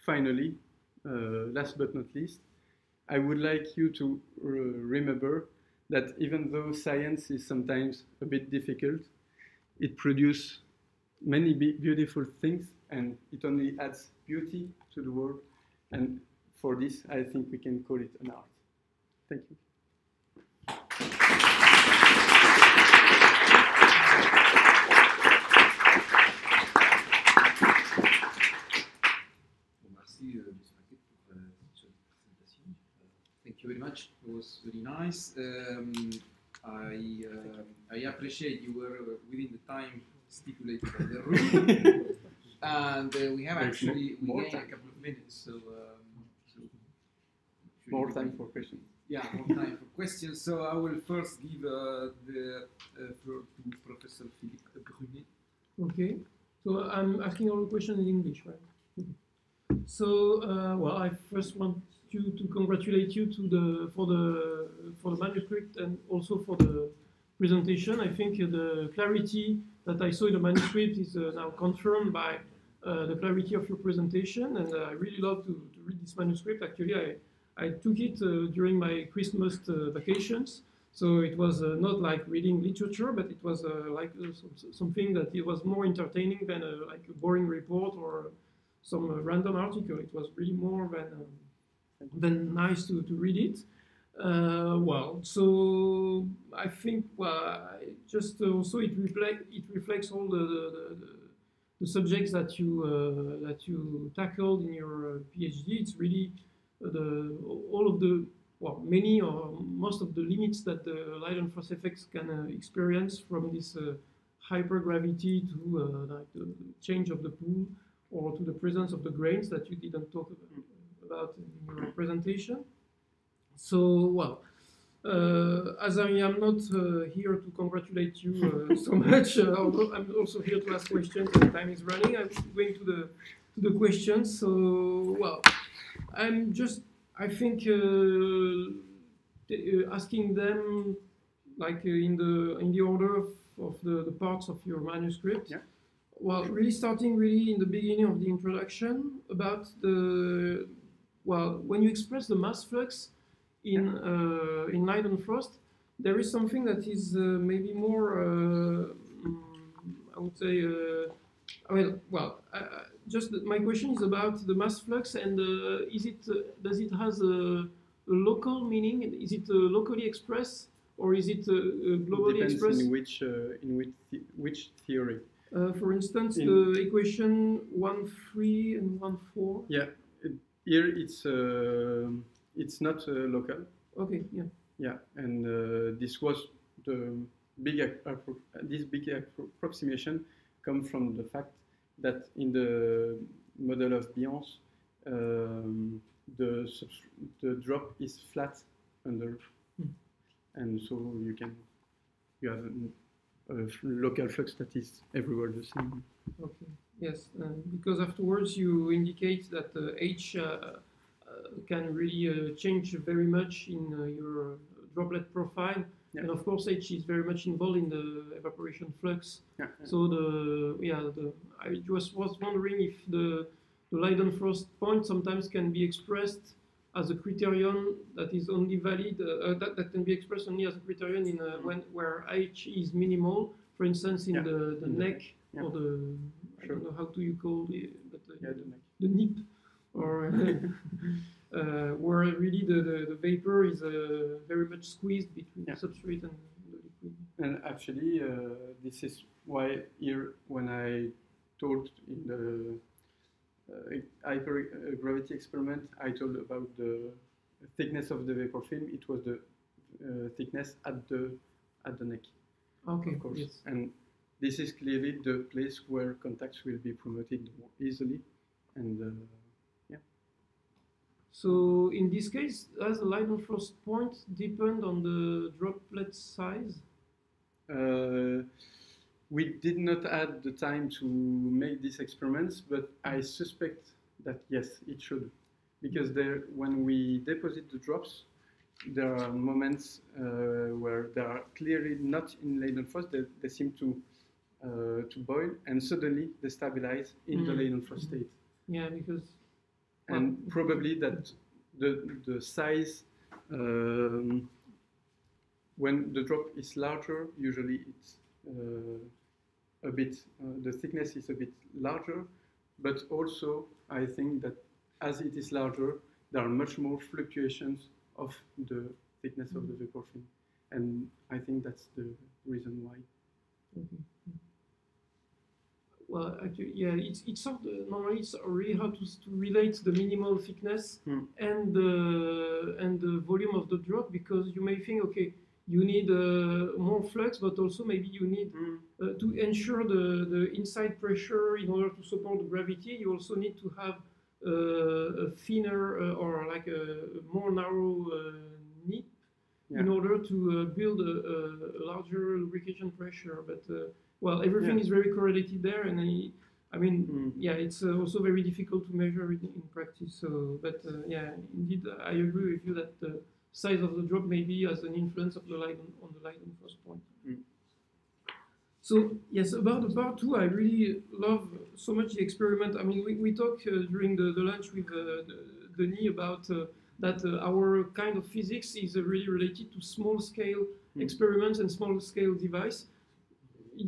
finally, uh, last but not least, I would like you to remember that even though science is sometimes a bit difficult, it produces many beautiful things and it only adds beauty to the world. And for this, I think we can call it an art. Thank you. Thank you very much. It was very nice. Um, I uh, I appreciate you were within the time stipulated by the room, <laughs> and uh, we have There's actually more- we more a couple of minutes, so. Um, so More time for questions. Yeah, more time for questions. So I will first give uh, the uh, floor to Professor Philippe Brunet. Okay, so I'm asking all the questions in English, right? So, uh, well, I first want you to congratulate you to the for the for the manuscript and also for the presentation. I think the clarity that I saw in the manuscript is uh, now confirmed by uh, the clarity of your presentation, and I really love to, to read this manuscript. Actually, I I took it uh, during my Christmas uh, vacations. So it was not like reading literature, but it was like some, something that it was more entertaining than a, like a boring report or some random article. It was really more than um, than nice to, to read it. Uh, well, so I think well, I just also it reflect it reflects all the the, the, the subjects that you uh, that you tackled in your uh, PhD. It's really uh, the all of the well, many or most of the limits that the Leidenfrost effects can uh, experience from this uh, hypergravity to uh, like the, change of the pool or to the presence of the grains that you didn't talk about in your presentation. So, well, uh, as I am not uh, here to congratulate you uh, <laughs> so much, uh, although I'm also here to ask questions and time is running, I'm going to the to the questions. So, well, I'm just, I think, uh, uh, asking them like uh, in the in the order of, of the, the parts of your manuscript. Yeah. Well, really starting really in the beginning of the introduction about the well, when you express the mass flux in uh, in Frost, there is something that is uh, maybe more, uh, mm, I would say, uh, well, well, uh, just my question is about the mass flux and uh, is it uh, does it has a, a local meaning? Is it uh, locally expressed or is it uh, globally Depends expressed? in which uh, in which the- which theory. Uh, for instance, In- the equation one three and one four. Yeah, it, here it's uh, it's not uh, local. Okay, yeah. Yeah, and uh, this was the big appro- this big appro- approximation come from the fact that in the model of Biance, um, the the drop is flat under, Hmm. and so you can you have a f- local flux that is everywhere the same. Okay. Yes, uh, because afterwards you indicate that uh, H uh, uh, can really uh, change very much in uh, your droplet profile, Yeah. and of course H is very much involved in the evaporation flux. Yeah. So the yeah, the, I just was wondering if the the Leidenfrost point sometimes can be expressed as a criterion that is only valid uh, uh, that, that can be expressed only as a criterion in uh, when where H is minimal, for instance in Yeah. the, the In the- neck or the I don't know how do you call it, but Yeah, the neck. the nip or <laughs> <laughs> uh, where really the, the, the vapor is uh, very much squeezed between Yeah. the substrate and the liquid. And actually, uh, this is why here, when I told in the uh, hypergravity experiment, I told about the thickness of the vapor film. It was the uh, thickness at the at the neck, Okay. of course. Yes. And this is clearly the place where contacts will be promoted more easily. And uh, So in this case, does the Leidenfrost point depend on the droplet size? Uh, we did not add the time to make these experiments, but I suspect that yes, it should, because there, when we deposit the drops, there are moments uh, where they are clearly not in Leidenfrost. They, they seem to uh, to boil and suddenly they stabilize in the Mm. Leidenfrost state, Yeah, because and probably that the the size. Um, when the drop is larger, usually it's uh, a bit, uh, the thickness is a bit larger, but also I think that as it is larger, there are much more fluctuations of the thickness of the vapor film. And I think that's the reason why. Okay. Well, actually, yeah, it's it's sort of, normally it's really hard to, to relate the minimal thickness Hmm. and the and the volume of the drop because you may think, okay, you need uh, more flux, but also maybe you need uh, to ensure the, the inside pressure in order to support the gravity. You also need to have uh, a thinner uh, or like a more narrow nip in order to uh, build a, a, a larger lubrication pressure. But uh, well, everything Yeah. is very correlated there, and I, I mean, Mm. yeah, it's uh, also very difficult to measure it in practice. So, but uh, yeah, indeed, I agree with you that the size of the drop maybe has an influence of the light on, on the light on first point. Mm. So yes, about the part two, I really love so much the experiment. I mean, we, we talked uh, during the, the lunch with uh, the- Denis about uh, that uh, our kind of physics is uh, really related to small scale Mm. experiments and small scale device.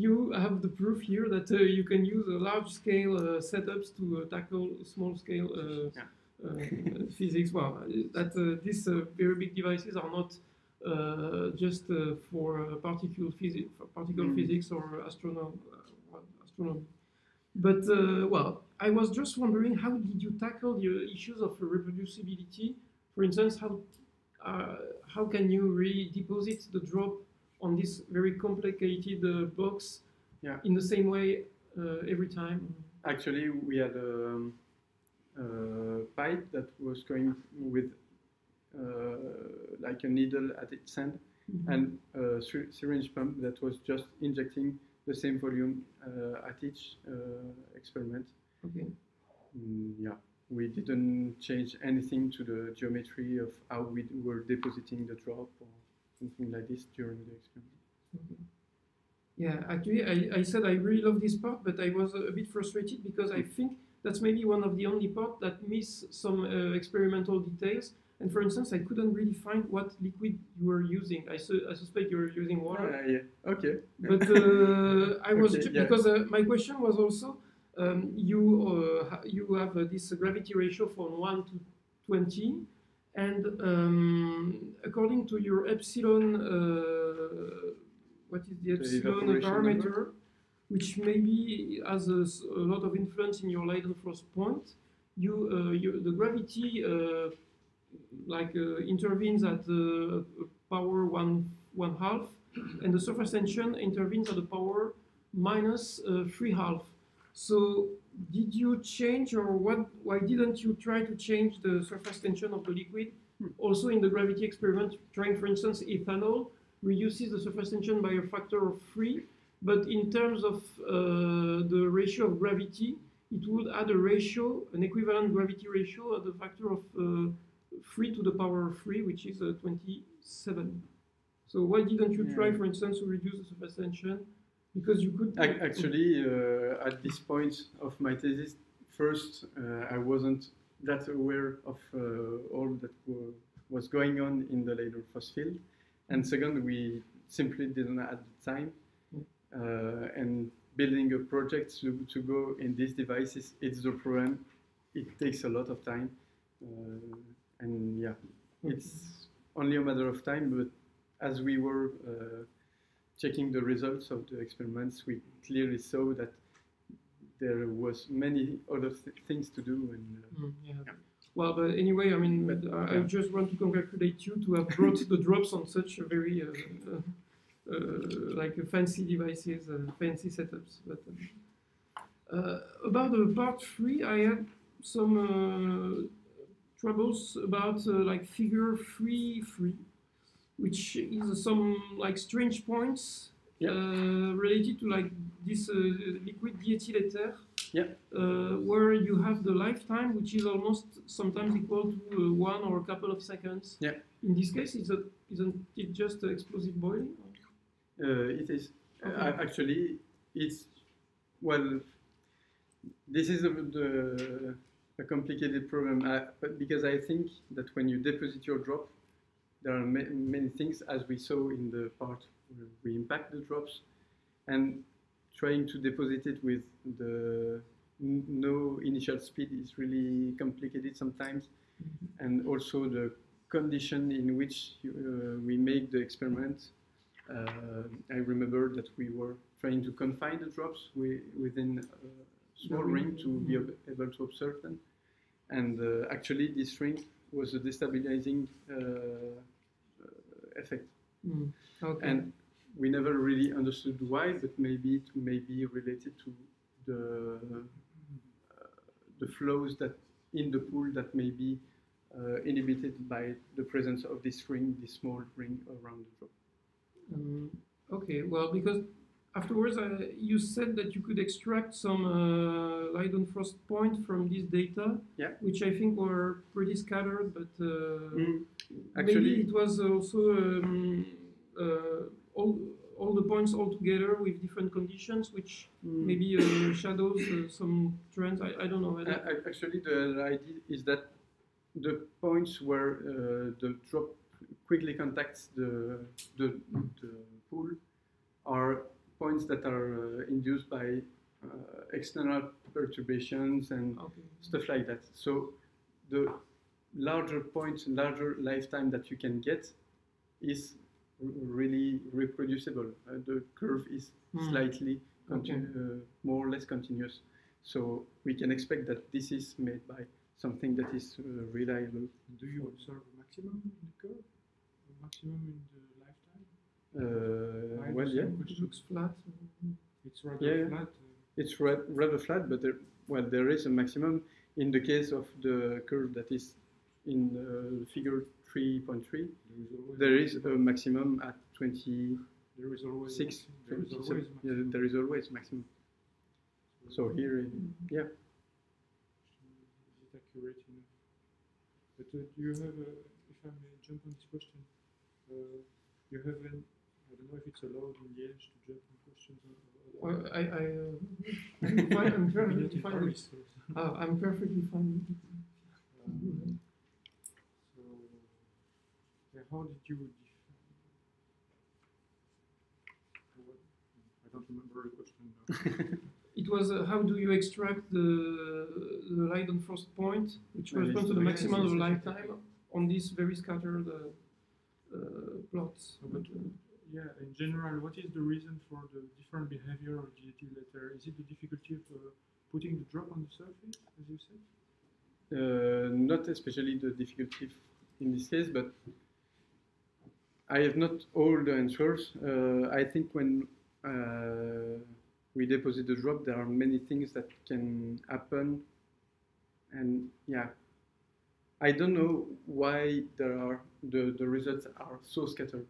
You have the proof here that uh, you can use a large scale uh, setups to uh, tackle small scale uh, Yeah. uh, physics. Well, that uh, these uh, very big devices are not uh, just uh, for uh, particle particle Mm. physics or astronomy. Astronomy. But uh, well, I was just wondering, how did you tackle the issues of reproducibility? For instance, how uh, how can you really deposit the drop on this very complicated uh, box Yeah. in the same way uh, every time? Actually, we had a, um, a pipe that was going with uh, like a needle at its end and a syringe pump that was just injecting the same volume uh, at each uh, experiment. Okay. Mm, yeah, we didn't change anything to the geometry of how we were depositing the drop or something like this during the experiment. Yeah, actually, I, I said I really love this part, but I was a, bit frustrated because I think that's maybe one of the only parts that miss some uh, experimental details. And for instance, I couldn't really find what liquid you were using. I, su- I suspect you were using water. Ah, yeah, okay. but uh, I was <laughs> Okay, yeah. because uh, my question was also um, you uh, you have uh, this gravity ratio from one to twenty, and um, according to your epsilon, uh, what is the The epsilon evaporation parameter, number? which maybe has a lot of influence in your Leidenfrost point. You, uh, you the gravity uh, like uh, intervenes at the power one one half, and the surface tension intervenes at the power minus uh, three half. So did you change or what? Why didn't you try to change the surface tension of the liquid? Also in the gravity experiment, trying for instance ethanol reduces the surface tension by a factor of three, but in terms of uh, the ratio of gravity, it would add a ratio, an equivalent gravity ratio at the factor of uh, 3 to the power of 3, which is uh, 27. So why didn't you try, for instance, to reduce the surface tension? Because you could... Actually, uh, at this point of my thesis, first uh, I wasn't that aware of uh, all that wa- was going on in the Leidenfrost field, and second, we simply didn't have the time. Uh, and building a project to, to go in these devices, it's the problem. It takes a lot of time, uh, and yeah, it's only a matter of time. But as we were uh, checking the results of the experiments, we clearly saw that there was many other th things to do. And, uh, Mm, yeah. Yeah. Well, but anyway, I mean, But, I, I yeah. just want to congratulate you to have brought the drops on such a very uh, uh, uh, like uh, fancy devices, uh, fancy setups. But um, uh, about the part three, I had some uh, troubles about uh, like figure three three, which is some like strange points Yeah. uh, related to like this uh, liquid diethyl ether Yeah. uh, where you have the lifetime, which is almost sometimes equal to uh, one or a couple of seconds. Yeah. In this case, is it, isn't it just uh, explosive boiling? Uh, it is uh, Okay. actually it's well. This is a, the, a complicated problem, uh, but because I think that when you deposit your drop, there are ma- many things, as we saw in the part where we impact the drops, and trying to deposit it with the no initial speed is really complicated sometimes, and also the condition in which uh, we make the experiment uh, I remember that we were trying to confine the drops wi- within a small ring to be mhm. ab- able to observe them. And uh, actually, this ring was a destabilizing uh, effect. Mm. Okay. And we never really understood why, but maybe it may be related to the uh, the flows that in the pool that may be uh, inhibited by the presence of this ring, this small ring around the drop. Um, okay, well, because afterwards uh, you said that you could extract some uh, Leidenfrost point from this data, Yeah. which I think were pretty scattered, but uh, Mm. maybe it was also um, uh, all, all the points all together with different conditions, which Mm. maybe uh, shadows uh, some trends. I, I don't know. Uh, Actually, the idea is that the points where uh, the drop quickly contacts the, the, the pool are points that are uh, induced by uh, external perturbations and okay. stuff like that. So the larger points, larger lifetime that you can get is really reproducible. Uh, the curve is Hmm. slightly Okay. uh, more or less continuous. So we can expect that this is made by something that is uh, reliable. Do you observe a maximum in the curve? A maximum in the lifetime? Uh, well, yeah. It looks flat. It's rather Yeah, flat. it's ra- rather flat, but there, well, there is a maximum in the case of the curve that is in uh, figure 3.3. there is a maximum. maximum at 26. There is always a maximum. There is is, always a, a yeah, there is always maximum. So here, yeah. Is it accurate enough? But uh, do you have, a, if I may jump on this question, uh, you have an, I don't know if it's allowed in the edge to jump on questions. Or, or, Well, I, I, uh, <laughs> I'm fine. I'm perfectly fine. With, Paris, uh, I'm perfectly fine. um, so yeah, how did you I don't remember the question. <laughs> It was uh, how do you extract the the Leidenfrost point, which corresponds to the it's- maximum of yes, yes, lifetime on these very scattered uh, uh, plots. So, But, but, uh, Yeah, in general, what is the reason for the different behavior of diethyl ether? Is it the difficulty of uh, putting the drop on the surface, as you said? Uh, not especially the difficulty in this case, but I have not all the answers. Uh, I think when uh, we deposit the drop, there are many things that can happen, and yeah, I don't know why there are the, the results are so scattered,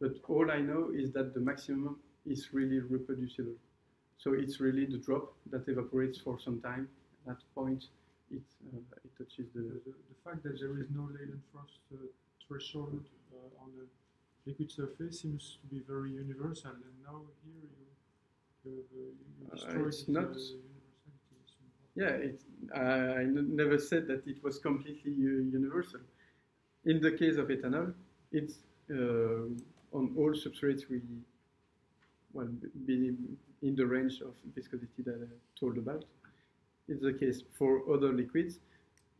but all I know is that the maximum is really reproducible. So it's really the drop that evaporates for some time. At that point, it uh, it touches The, the the, fact that there is no Leidenfrost uh, threshold uh, on the liquid surface seems to be very universal, and now here you you, have, uh, you, Uh, it's not-. Yeah, it, I I n- never said that it was completely uh, universal. In the case of ethanol, it's uh, on all substrates we well be in the range of viscosity that I told about. It's the case for other liquids.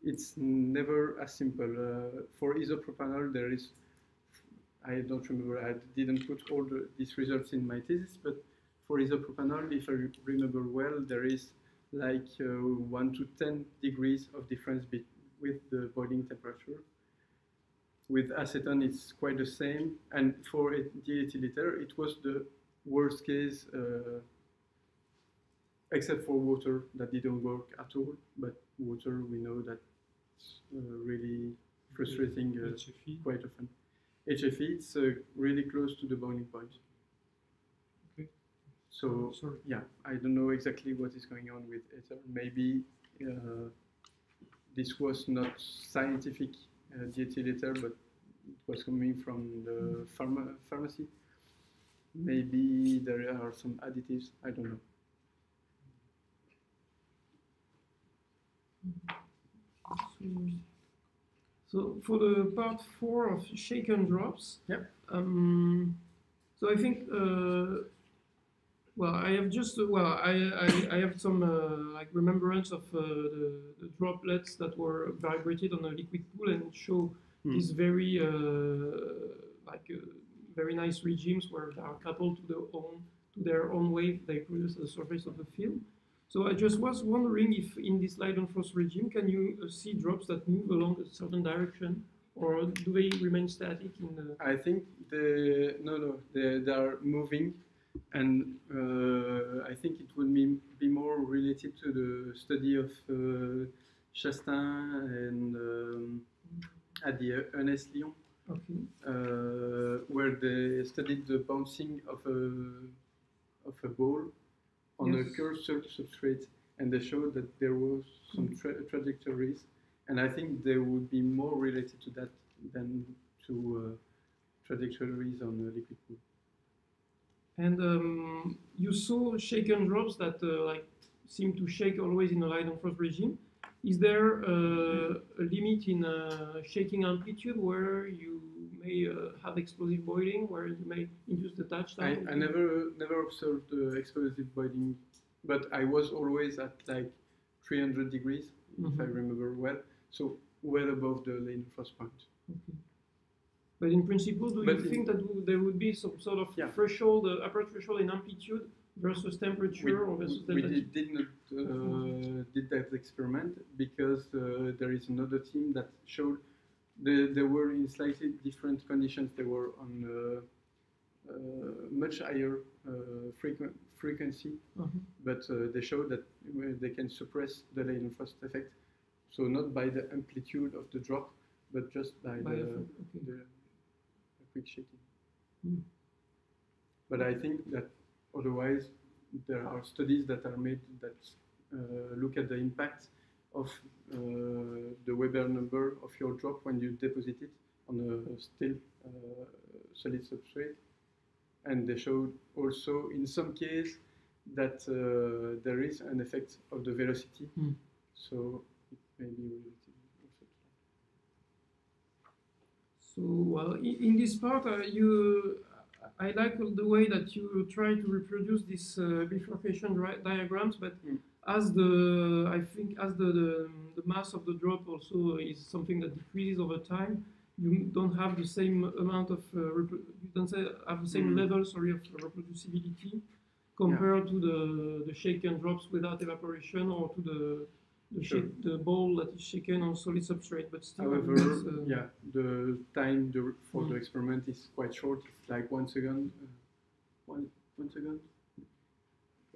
It's never as simple. Uh, for isopropanol, there is I don't remember. I didn't put all the, these results in my thesis, but for isopropanol, if I re- remember well, there is like uh, 1 to 10 degrees of difference with the boiling temperature. With acetone, it's quite the same. And for diethyl ether, it was the worst case, uh, except for water that didn't work at all. But water, we know that it's uh, really frustrating uh, HFE. quite often. HFE, it's uh, really close to the boiling point. Okay. So Sorry. yeah, I don't know exactly what is going on with ether. Maybe uh, this was not scientific uh, DHT but it was coming from the pharma- pharmacy. Maybe there are some additives. I don't know. So for the part four of shaken drops, Yep. Um, so I think, uh, well, I have just, uh, well, I, I, I have some uh, like remembrance of uh, the, the droplets that were vibrated on a liquid pool and show Hmm. these very uh, like uh, very nice regimes where they are coupled to the own to their own wave they produce at the surface of the film. So I just was wondering if in this Leidenfrost regime, can you uh, see drops that move along a certain direction, or do they remain static in the? I think the no no they, they are moving, and uh, I think it will be, be more related to the study of uh, Chastaing and um, at the ENS Lyon, Okay. uh, where they studied the bouncing of a of a ball on Yes. a curved sub- substrate, and they showed that there was some tra- trajectories, and I think they would be more related to that than to uh, trajectories on a liquid pool. And um, you saw shaken drops that uh, like seem to shake always in a Leidenfrost regime. Is there uh, a limit in uh, shaking amplitude where you may uh, have explosive boiling, where you may induce the touchdown? I, I never never observed uh, explosive boiling, but I was always at like 300 degrees, if I Mhm. remember well, so well above the lane frost point. Okay. But in principle, do But you think that there would be some sort of Yeah. threshold, uh, upper threshold in amplitude versus temperature or versus we did, did not uh, did that experiment because uh, there is another team that showed they, they were in slightly different conditions. They were on uh, uh, much higher uh, frequen- frequency, Uh-huh. but uh, they showed that they can suppress the Leidenfrost effect. So not by the amplitude of the drop, but just by, By the, okay. the, the quick shaking. Hmm. But I think that otherwise there are studies that are made that uh, look at the impact of uh, the Weber number of your drop when you deposit it on a still uh, solid substrate. And they showed also in some case that uh, there is an effect of the velocity. Hmm. So it may be related So, well, in, in this part, uh, you, I like the way that you try to reproduce these uh, bifurcation diagrams, but Mm. As the, I think, as the, the, the mass of the drop also is something that decreases over time, you don't have the same amount of, uh, you don't say, have the same Mm. level, sorry, of reproducibility compared to the, the shaken drops without evaporation or to the, the, Sure. shake, the ball that is shaken on solid substrate, but still, However, uh, yeah, the time the, for the Mm. experiment is quite short. It's like one second, uh, one one second,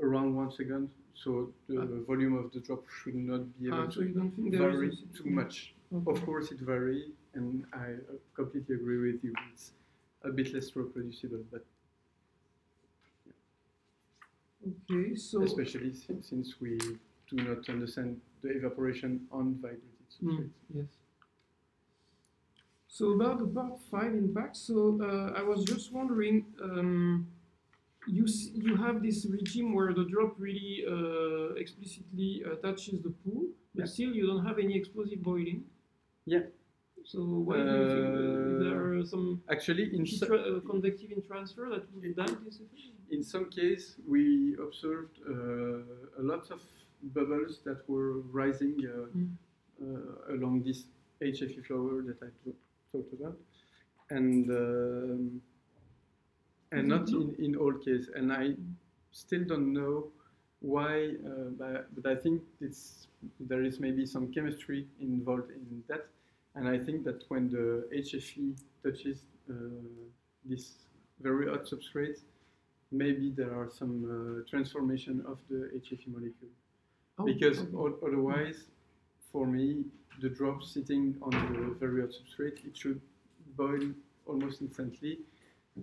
around one second. So the Ah. volume of the drop should not be able Ah, so to you don't think there is vary a- too much. Okay. Of course, it varies, and I uh, completely agree with you. It's a bit less reproducible, but Okay, so especially since we do not understand the evaporation on vibrated Mm, yes. So about the part five impact. So uh, I was just wondering, um, you you have this regime where the drop really uh, explicitly uh, touches the pool, but Yeah. still you don't have any explosive boiling. Yeah. So why do you think uh, there are some Actually, in uh, convective in transfer that would damp this effect? In some case, we observed uh, a lot of bubbles that were rising uh, Mm. uh, along this HFE flower that I talked about, and um, and not in, in all cases. And I still don't know why, uh, but, but I think it's, there is maybe some chemistry involved in that. And I think that when the HFE touches uh, this very hot substrate, maybe there are some uh, transformation of the HFE molecule. Oh, because okay. o- otherwise, for me, the drop sitting on the very hot substrate, it should boil almost instantly,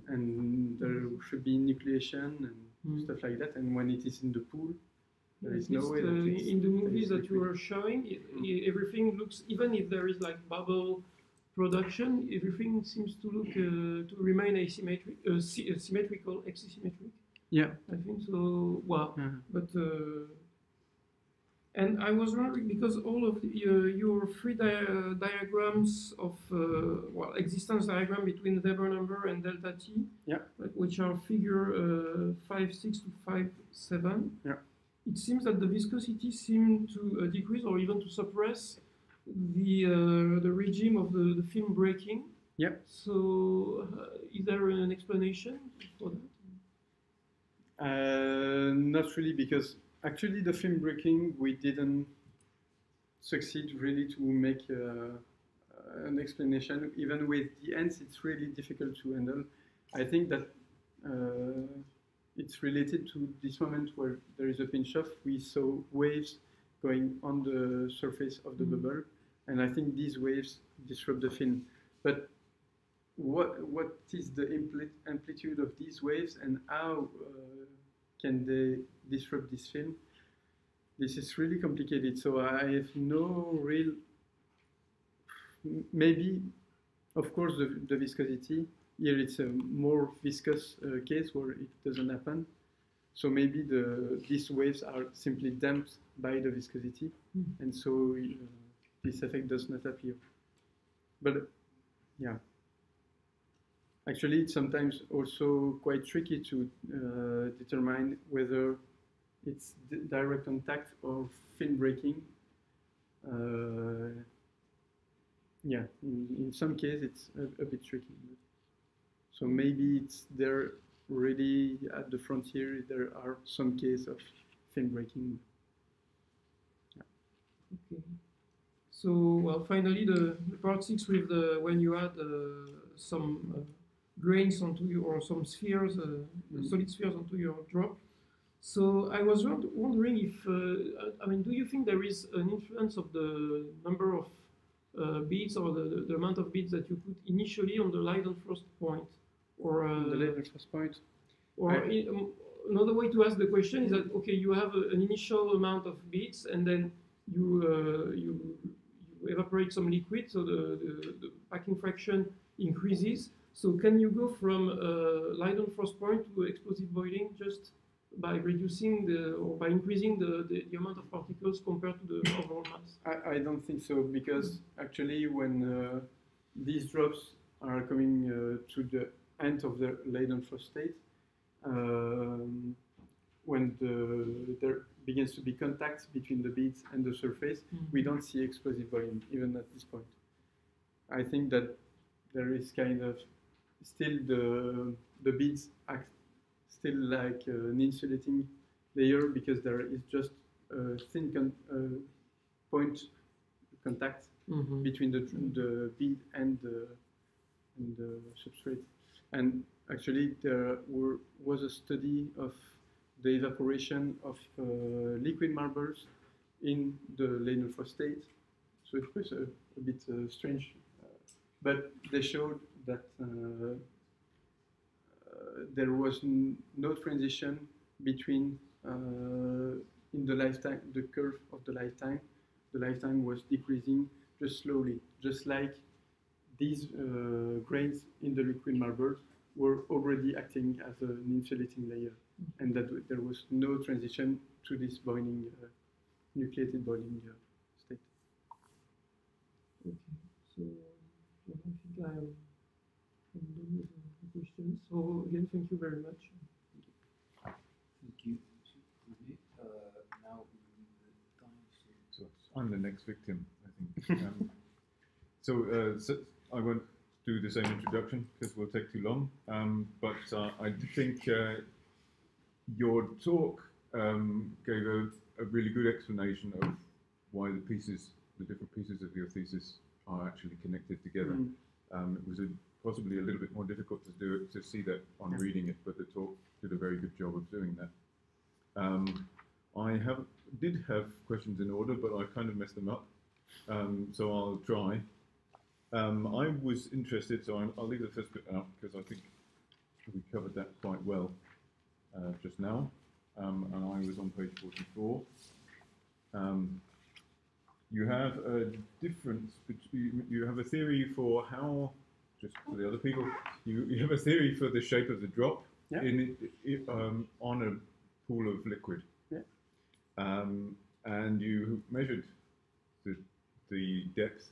and there should be nucleation and Mm. stuff like that. And when it is in the pool, there is no way that it's- in the movies that you were showing, i- everything looks, even if there is like bubble production, everything seems to look uh, to remain asymmetric, uh, uh, symmetrical, axisymmetric. Yeah. I think so. Well, Mhm. but uh, and I was wondering because all of uh, your three dia- uh, diagrams of uh, well existence diagram between Weber number and delta t, Yeah. which are figure uh, five six to five seven. Yeah. It seems that the viscosity seemed to uh, decrease or even to suppress the uh, the regime of the, the film breaking. Yeah. So, uh, is there an explanation for that? Uh, not really, because actually the film breaking we didn't succeed really to make uh, an explanation. Even with the ends, it's really difficult to handle. I think that uh, it's related to this moment where there is a pinch off. We saw waves going on the surface of the Mhm. bubble, and I think these waves disrupt the film. But what what is the ampli- amplitude of these waves and how uh, can they disrupt this film? This is really complicated. So I have no real. Maybe, of course, the, the viscosity. Here it's a more viscous uh, case where it doesn't happen. So maybe the these waves are simply damped by the viscosity, Mm. and so uh, this effect does not appear. But yeah. Actually, it's sometimes also quite tricky to uh, determine whether it's direct contact or film breaking. Uh, yeah, in, in some cases it's a, a bit tricky. So maybe it's there really at the frontier. There are some cases of film breaking. Okay. So, well, finally, the, the part six with the when you add uh, some uh, grains onto your or some spheres, uh, Mhm. solid spheres onto your drop. So I was wondering if uh, I- mean, do you think there is an influence of the number of uh, beads or the, the, amount of beads that you put initially on the Leidenfrost point, or uh, the level first point. or I- i- um, another way to ask the question is that okay, you have a, an initial amount of beads, and then you uh, you, you evaporate some liquid, so the, the, the packing fraction increases. So can you go from uh, Leidenfrost point to explosive boiling just by reducing the or by increasing the, the, the amount of particles compared to the overall mass? I, I don't think so because actually when uh, these drops are coming uh, to the end of the Leidenfrost state, um, when the, there begins to be contact between the beads and the surface, we don't see explosive boiling even at this point. I think that there is kind of still the the beads act still like an insulating layer because there is just a thin con- uh, point contact Mhm. between the, the bead and the, and the substrate. And actually, there were, was a study of the evaporation of uh, liquid marbles in the Leidenfrost state. So it was a, a bit uh, strange, uh, but they showed that uh, uh, there was no transition between uh, in the lifetime, the curve of the lifetime. The lifetime was decreasing just slowly, just like these grains in the liquid marble were already acting as an insulating layer, and that there was no transition to this boiling, uh, nucleated boiling uh, state. Okay. So I think I am I'm done with the questions. So again, thank you very much. Thank you. Uh, now the time. So So I'm the next victim, I think. Um, so, uh, so I won't do the same introduction because we'll take too long. Um, but uh, I think uh, your talk um, gave a, a really good explanation of why the pieces, the different pieces of your thesis, are actually connected together. Mm. Um, it was a, possibly a little bit more difficult to do it to see that on Yeah. reading it, but the talk did a very good job of doing that. Um, I have did have questions in order, but I kind of messed them up, um, so I'll try. Um, I was interested, so I'll, I'll leave the first bit out because I think we covered that quite well uh, just now, um, and I was on page 44. Um, you have a difference between, you have a theory for how, just for the other people, you, you have a theory for the shape of the drop Yeah. in it, um, on a pool of liquid. Yeah. Um, and you measured the, the depth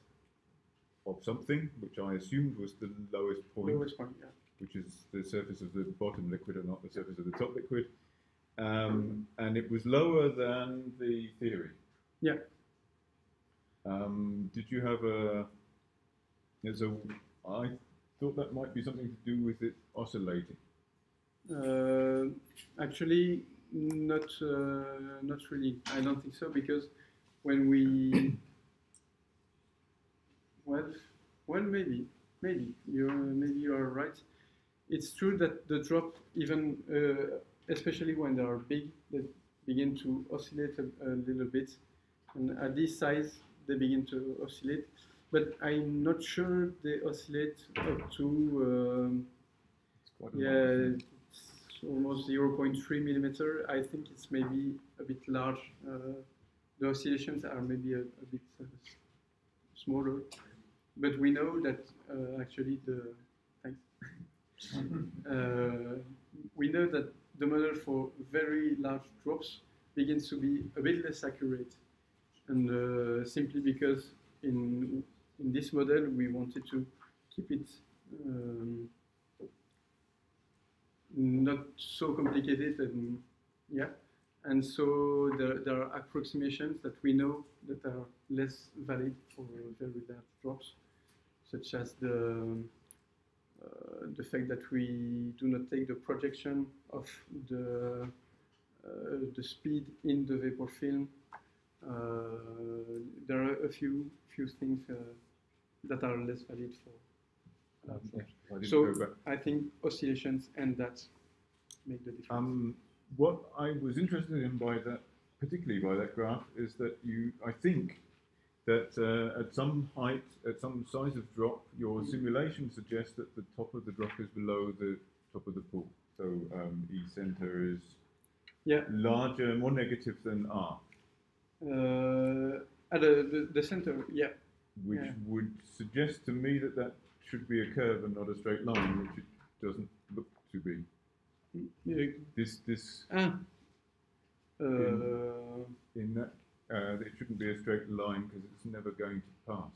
of something, which I assumed was the lowest point Lowest point, yeah. which is the surface of the bottom liquid and not the surface of the top liquid. Um, and it was lower than the theory. Yeah. Um, did you have a? yeah, So I thought that might be something to do with it oscillating. Uh, actually, not uh, not really. I don't think so because when we well, well, maybe, maybe you're maybe you are right. It's true that the drop, even uh, especially when they are big, they begin to oscillate a, a little bit, and at this size they begin to oscillate. But I'm not sure they oscillate up to. Um, It's quite yeah, it's almost 0.3 millimeter. I think it's maybe a bit large. Uh, the oscillations are maybe a, a bit uh, smaller, but we know that uh, actually the thanks. <laughs> uh, we know that the model for very large drops begins to be a bit less accurate, and uh, simply because in in this model we wanted to keep it. Um, not so complicated and yeah and so there, there are approximations that we know that are less valid for very large drops such as the uh, the fact that we do not take the projection of the uh, the speed in the vapor film uh, there are a few few things uh, that are less valid for large drops. So. I think oscillations and that make the difference. Um, what I was interested in by that, particularly by that graph, is that you, I think, that uh, at some height, at some size of drop, your simulation suggests that the top of the drop is below the top of the pool. So um, E center is Yeah. larger, more negative than R, Uh, at the, the, the center, yeah. Which Yeah. would suggest to me that that should be a curve and not a straight line, which it doesn't look to be. Yeah. This, this Ah. Uh, in that uh, it shouldn't be a straight line because it's never going to pass.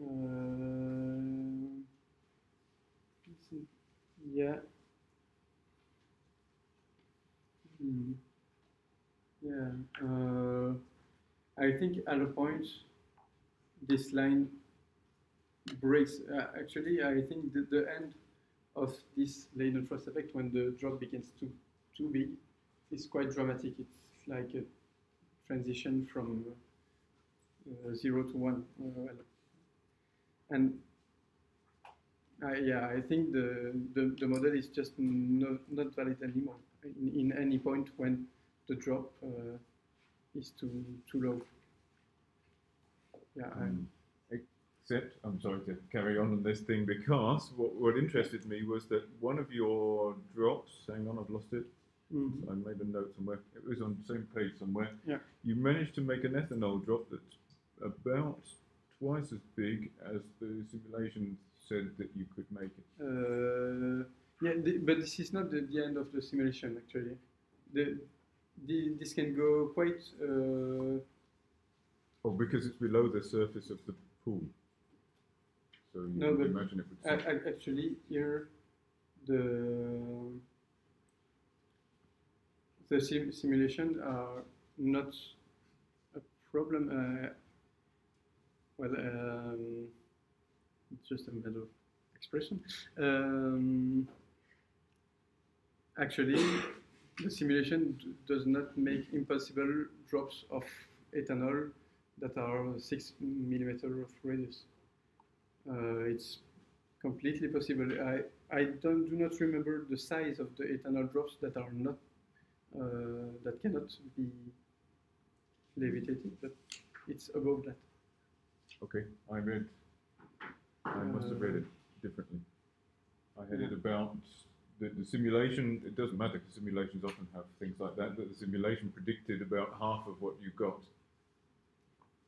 uh, let's see. yeah. Hmm. Yeah. I think at a point this line breaks. Uh, actually, I think the, the end of this Leidenfrost effect when the drop begins too too big is quite dramatic. It's like a transition from uh, zero to one. Uh, and I, yeah, I think the, the, the model is just no, not valid anymore in, in any point when the drop uh, is too too low. Yeah, Um, except, I'm sorry to carry on on this thing because what, what interested me was that one of your drops, hang on, I've lost it. Mhm. I made a note somewhere. It was on the same page somewhere. Yeah. You managed to make an ethanol drop that's about twice as big as the simulation said that you could make it. Uh, yeah, the, but this is not the, the end of the simulation actually. The this can go quite. Uh, Oh, because it's below the surface of the pool. So you No, but imagine it would a- sink. a- actually, here the the sim- simulation are not a problem. Uh, well, um, it's just a matter of expression. Um, actually, simulation does not make impossible drops of ethanol that are six millimeter of radius. Uh, it's completely possible. I, I don't, do not remember the size of the ethanol drops that are not uh, that cannot be levitated, but it's above that. Okay, I read. I must have read it differently. I had it about the, the simulation. It doesn't matter because simulations often have things like that. But the simulation predicted about half of what you got.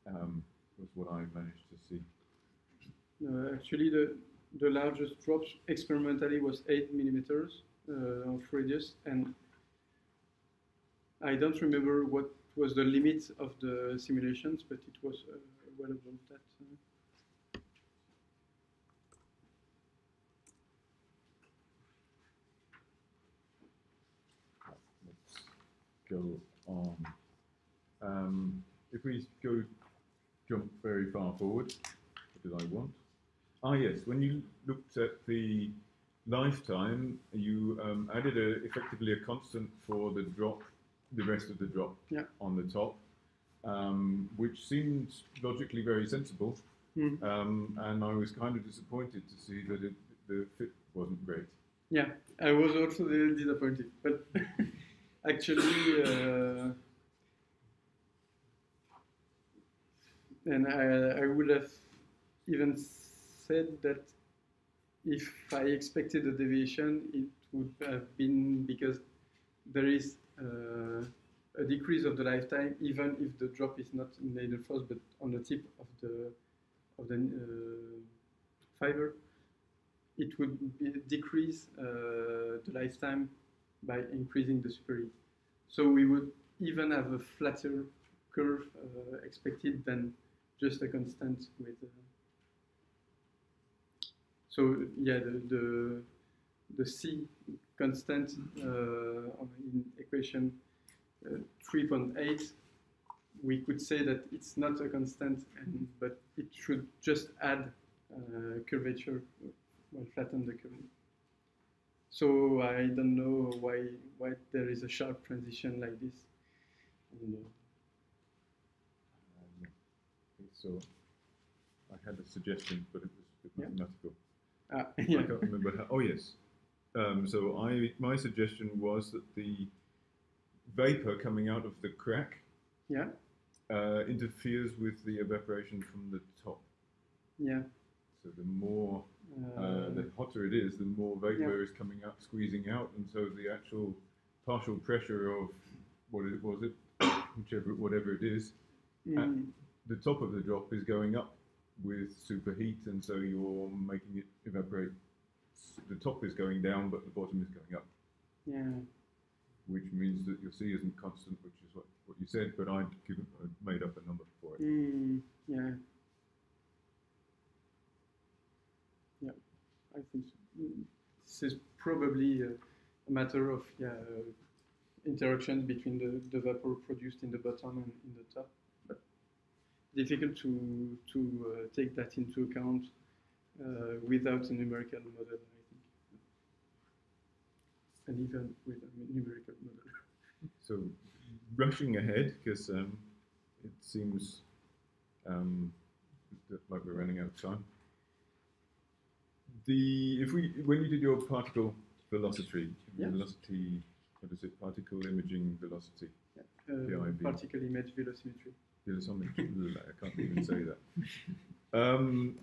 Um, was what I managed to see. Uh, actually, the the largest drops experimentally was eight millimeters uh, of radius, and I don't remember what was the limit of the simulations, but it was uh, well above that. uh. Let's go on. Um, if we go jump very far forward, what did I want? Ah, yes. When you looked at the lifetime, you um, added a, effectively a constant for the drop, the rest of the drop Yeah. on the top, um, which seemed logically very sensible. Mm. Um, and I was kind of disappointed to see that it, the fit wasn't great. Yeah, I was also a little disappointed, but <laughs> actually, uh, and I, I would have even said that if I expected a deviation, it would have been because there is uh, a decrease of the lifetime, even if the drop is not in the frost, but on the tip of the of the uh, fiber it would be decrease uh, the lifetime by increasing the superheat. So we would even have a flatter curve uh, expected than just a constant with. Uh, so yeah, the the, the c constant uh, in equation uh, 3.8, we could say that it's not a constant, and, but it should just add uh, curvature will flatten the curve. So I don't know why why there is a sharp transition like this. And, uh, Um, so I had a suggestion, but it was a bit Yeah. mathematical. ah, I <laughs> can't remember how. Oh yes. Um, so I my suggestion was that the vapor coming out of the crack Yeah. uh, interferes with the evaporation from the top. Yeah. So the more uh, Uh, the hotter it is, the more vapor is coming up, squeezing out, and so the actual partial pressure of what it was it, <coughs> whichever whatever it is, mm, the top of the drop is going up with superheat, and so you're making it evaporate. The top is going down, but the bottom is going up, yeah. which means that your C isn't constant, which is what, what you said, but I'd given, I'd made up a number for it. Mm, yeah. Yeah, I think This is probably a, matter of yeah, uh, interaction between the, the vapor produced in the bottom and in the top, but difficult to to uh, take that into account uh, without a numerical model, I think, and even with a numerical model. <laughs> So, rushing ahead because um, it seems um, like we're running out of time. The if we when you did your particle velocity, Yeah. velocity, what is it? Particle imaging velocity, Uh, PIV. particle image velocimetry. velocimetry. <laughs> I can't even say that. Um,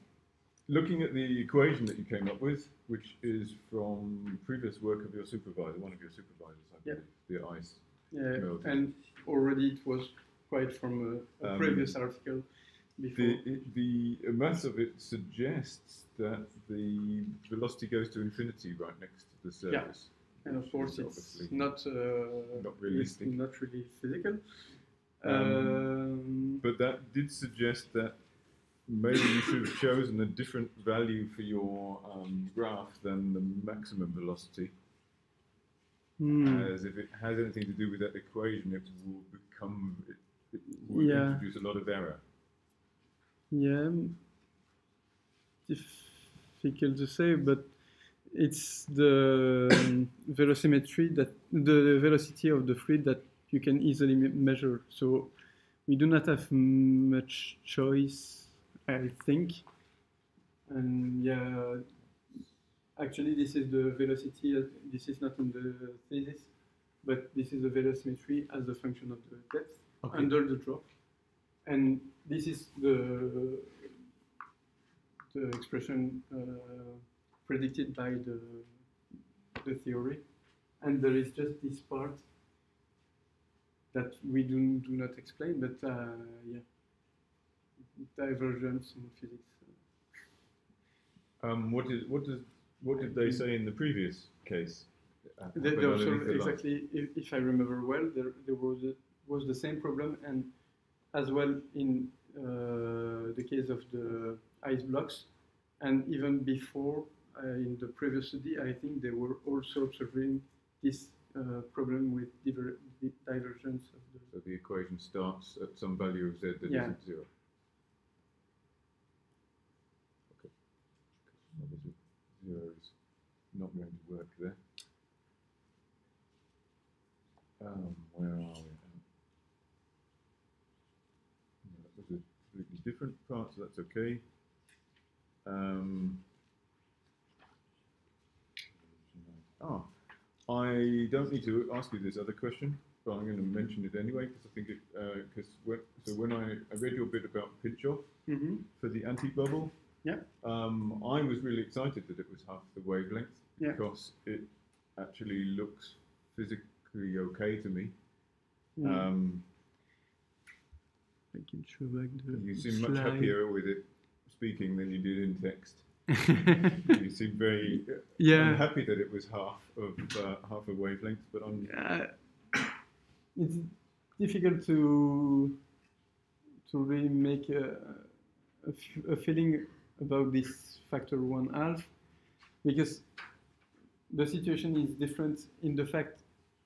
looking at the equation that you came up with, which is from previous work of your supervisor, one of your supervisors, I Yeah. the ICE. Yeah, the- and already it was quite from a, a Um, previous article before. The, it, the mass of it suggests that the velocity goes to infinity right next to the surface. and of course, it's not uh, not it's realistic. not really physical. Um, Um, But that did suggest that maybe you should have chosen a different value for your um, graph than the maximum velocity, hmm, as if it has anything to do with that equation, it will become, it, it will Yeah. introduce a lot of error. Yeah, difficult to say, but it's the um, velocimetry that the velocity of the fluid that you can easily measure. So we do not have much choice, I think. And yeah, actually, this is the velocity. uh, This is not in the thesis, but this is the velocimetry as a function of the depth Okay. under the drop. And this is the the expression uh, predicted by the the theory, and there is just this part that we do, do not explain, but uh, yeah, divergence in physics. Um, what did what did what did they say in the previous case? Uh, The, happened the underneath observ- the line? exactly, if, if I remember well, there, there was a, was the same problem, and as well in uh, the case of the ice blocks, and even before uh, in the previous study, I think they were also observing this uh, problem with diver- divergence of the. So the equation starts at some value of z that Yeah. not zero. Okay. Obviously, zero is not going to work there. Um, where are we? Um, no, that was a completely different part, so that's okay. Um, ah, I don't need to ask you this other question, but I'm going to mention it anyway because I think it. Because when, so when I, I read your bit about pinch-off Mm-hmm. for the anti-bubble, Yeah. um, I was really excited that it was half the wavelength Yeah. because it actually looks physically okay to me. Mm. Um, I can show back the. you seem much happier with it speaking than you did in text. <laughs> you seem very uh, yeah. unhappy that it was half of uh, half a wavelength, but I'm Uh, it's difficult to to really make a, a f- a feeling about this factor one half because the situation is different in the fact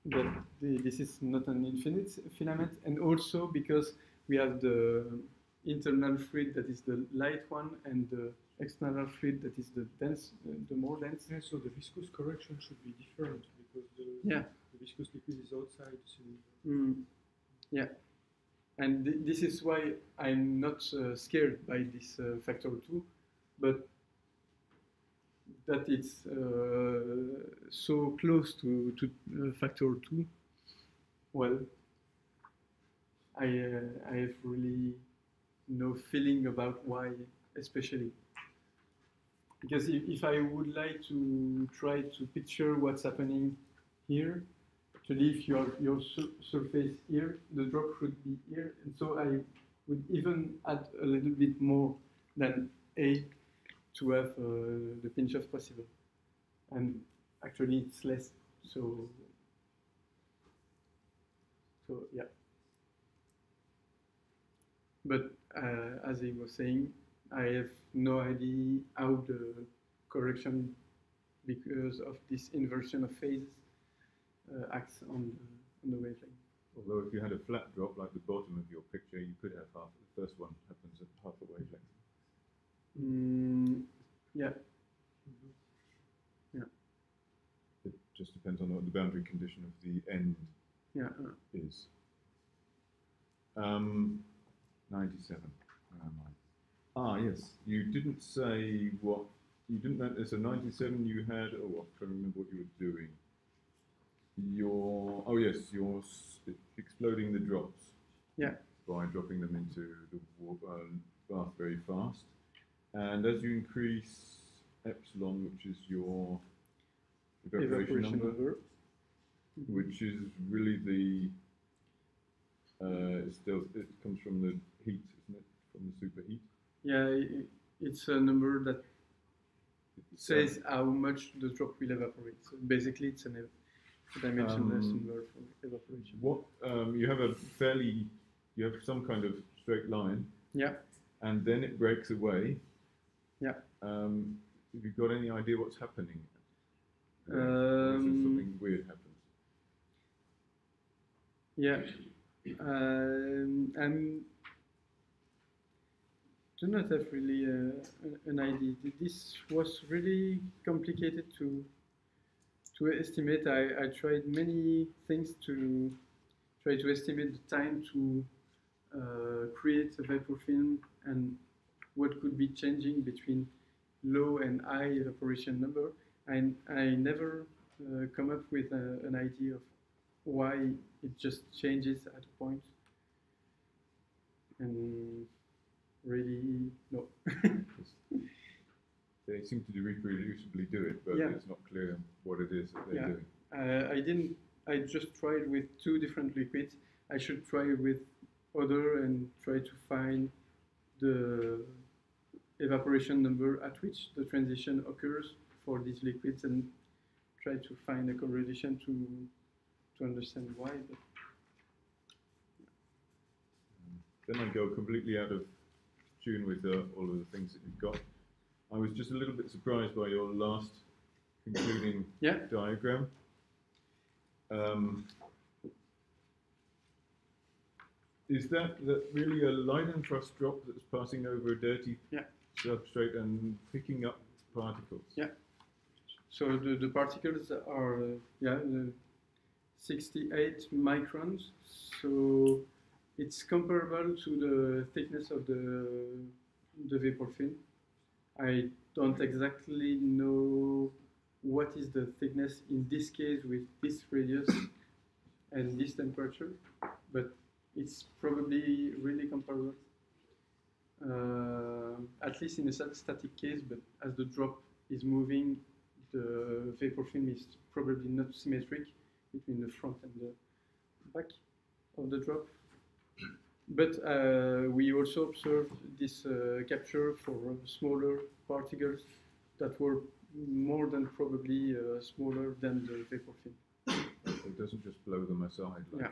that the, this is not an infinite filament and also because we have the internal fluid that is the light one and the external fluid that is the dense uh, the more dense Yeah, so the viscous correction should be different because the, Yeah. the viscous liquid is outside the cylinder. Mm. Yeah, and th- this is why I'm not uh, scared by this uh, factor two, but that it's uh, so close to to uh, factor two. Well, I uh, I have really no feeling about why, especially because if, if I would like to try to picture what's happening here, to if your your sur- surface here, the drop should be here, and so I would even add a little bit more than A to have uh, the pinch off possible, and actually it's less. So so yeah. But uh, as he was saying, I have no idea how the correction, because of this inversion of phases, uh, acts on the, on the wavelength. Although if you had a flat drop like the bottom of your picture, you could have half. The first one happens at half a wavelength. Mm, yeah, It just depends on what the boundary condition of the end yeah. uh, is. Um, 97. Where am I? Ah, yes. You didn't say what. You didn't know. So 97 you had. Oh, I can't remember what you were doing. Your. Oh, yes. You're exploding the drops. Yeah. By dropping them into the uh, bath very fast. And as you increase epsilon, which is your evaporation, Evaporation number, number. which is really the uh, it's still it comes from the heat, isn't it? From the superheat. Yeah, it's a number that says how much the drop will evaporate. So basically, it's an ev- a dimensionless Um, number for evaporation. What um, you have a fairly you have some kind of straight line, Yeah. and then it breaks away. Yeah. Um, have you got any idea what's happening? Or Um, something weird happens. Yeah. Um, and do not have really uh, an- idea. This was really complicated to to estimate. I, I tried many things to try to estimate the time to uh, create a vapor film and what could be changing between low and high evaporation number. And I never uh, come up with a, an idea of why it just changes at a point. And really, no. <laughs> They seem to reproducibly do it, but Yeah. it's not clear what it is that they're Yeah. doing. Uh, I didn't. I just tried with two different liquids. I should try with other and try to find the evaporation number at which the transition occurs for these liquids and try to find a correlation to to understand why. But Then I go completely out of tune with uh, all of the things that you've got. I was just a little bit surprised by your last concluding <coughs> Yeah. diagram. Um, is that, that really a Leidenfrost drop that's passing over a dirty Yeah. substrate and picking up particles? Yeah. So the, the particles are uh, yeah the 68 microns. So it's comparable to the thickness of the the vapor film. I don't exactly know what is the thickness in this case with this radius and this temperature, but it's probably really comparable. Uh, at least in a static case, but as the drop is moving, the vapor film is probably not symmetric between the front and the back of the drop. But uh, we also observed this uh, capture for smaller particles that were more than probably uh, smaller than the vapor film. So it doesn't just blow them aside like Yeah.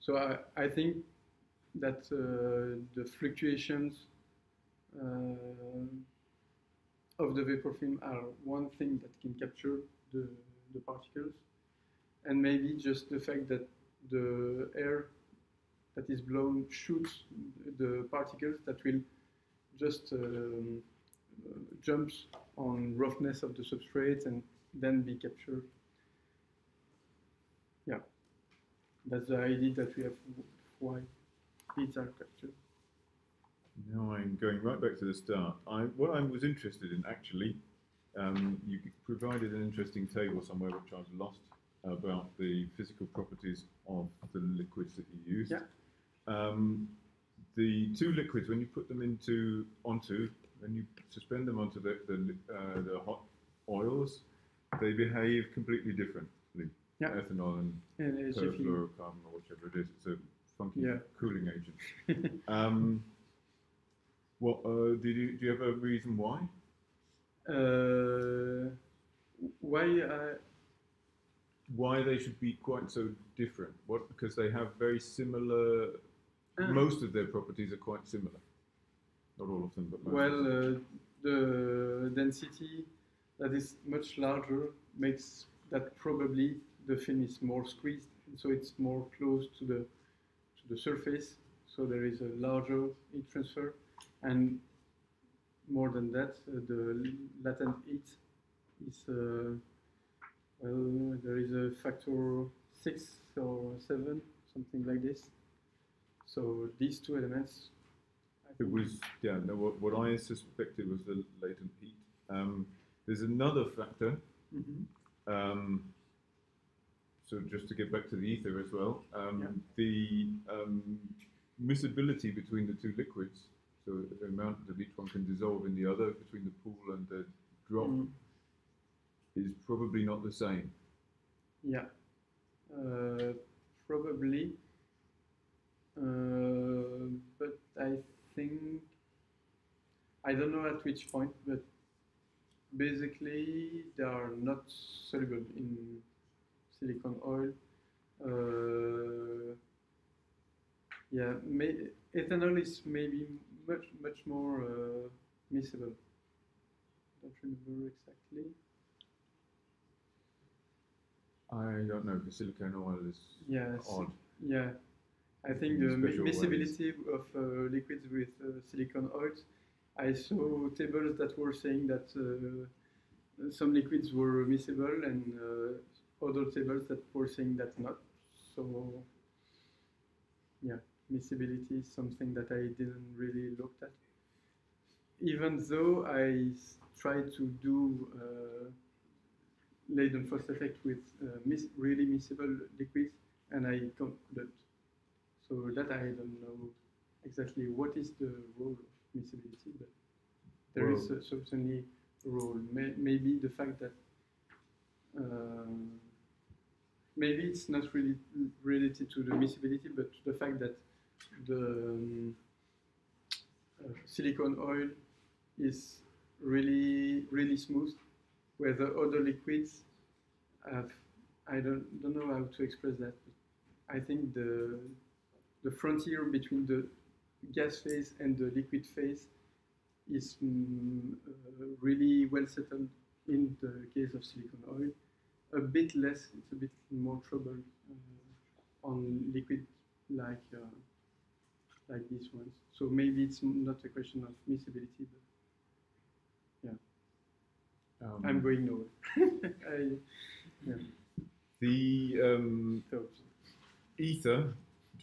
So I, I think that uh, the fluctuations uh, of the vapor film are one thing that can capture the, the particles, and maybe just the fact that the air that is blown shoots the particles that will just um, uh, jumps on roughness of the substrate and then be captured. Yeah, that's the idea that we have why beads are captured. Now I'm going right back to the start. I, what I was interested in actually, um, you provided an interesting table somewhere which I've lost about the physical properties of the liquids that you used. Yeah. Um, the two liquids, when you put them into onto, when you suspend them onto the the, uh, the hot oils, they behave completely differently. Yeah. Ethanol and And perfluorocarbon or whichever it is. It's a funky Yeah. cooling agent. <laughs> Um, what uh, did you do? You have a reason why? uh, why uh, Why they should be quite so different? What? Because they have very similar. Ah. Most of their properties are quite similar. Not all of them, but most. well of them. uh, the density that is much larger makes that probably the film is more squeezed, and so it's more close to the to the surface. So there is a larger heat transfer, and more than that, uh, the latent heat is uh, well, there is a factor six or seven, something like this. So these two elements. It was yeah. No, what, what I suspected was the latent heat. Um, there's another factor. Mhm. Um, so just to get back to the ether as well, um, Yeah. the um, miscibility between the two liquids, so the amount that each one can dissolve in the other between the pool and the drop, Mm. is probably not the same. Yeah, uh, probably. Uh, but I think I don't know at which point, but basically they are not soluble in silicone oil. Uh, yeah, may, ethanol is maybe much much more uh, miscible. Don't remember exactly. I don't know. The silicone oil is odd. Yeah, I think the ways. miscibility of uh, liquids with uh, silicone oils I saw tables that were saying that uh, some liquids were miscible and uh, other tables that were saying that not. So, yeah, miscibility is something that I didn't really look at. Even though I tried to do uh, Leidenfrost effect with uh, mis- really miscible liquids, and I couldn't. So that I don't know exactly what is the role of miscibility, but there is a, certainly a role. May, maybe the fact that um, maybe it's not really related to the miscibility, but to the fact that the um, uh, silicone oil is really really smooth, where the other liquids have I don't don't know how to express that. But I think the the frontier between the gas phase and the liquid phase is mm, uh, really well settled in the case of silicone oil. A bit less, it's a bit more trouble uh, on liquid like uh, like these ones. So maybe it's not a question of miscibility, but Um, I'm going nowhere. <laughs> I yeah, The um, ether,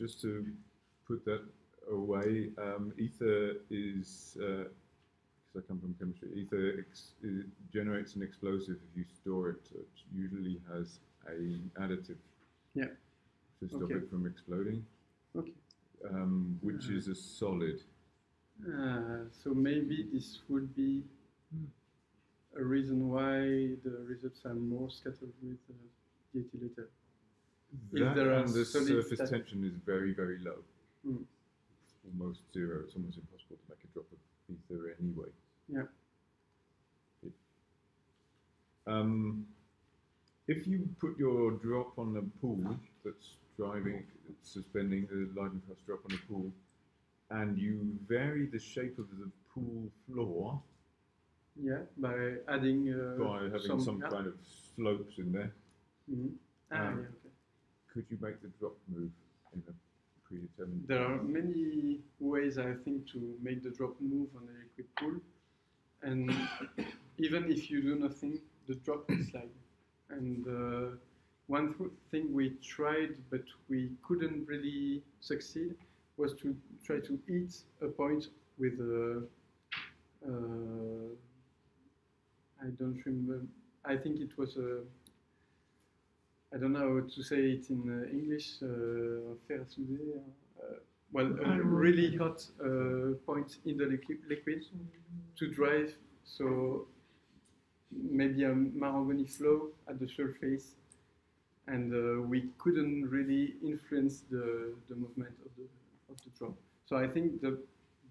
just to put that away, um, ether is, because I come from chemistry, ether ex- it generates an explosive if you store it. It usually has a additive Yeah. to stop Okay. it from exploding, Okay. um, which Uh, is a solid. Uh, so maybe this would be a reason why the results are more scattered with uh. If That there are and the surface tension is very, very low. Mm. Almost zero. It's almost impossible to make a drop of ether anyway. Yeah. It- Um, if you put your drop on a pool that's driving, suspending the Leidenfrost drop on a pool, and you vary the shape of the pool floor Yeah, by adding uh, by having some, some yeah. kind of slopes in there, Mhm. Ah, um, yeah. Could you make the drop move in a predetermined? There are many ways, I think, to make the drop move on a liquid pool. And <coughs> even if you do nothing, the drop will slide. And uh, one th- thing we tried, but we couldn't really succeed, was to try to hit a point with a. Uh, I don't remember. I think it was a. I don't know how to say it in uh, English. Uh, fer à souder, uh, well, a really hot uh, point in the liqui- liquid to drive. So maybe a Marangoni flow at the surface, and uh, we couldn't really influence the, the movement of the of the drop. So I think the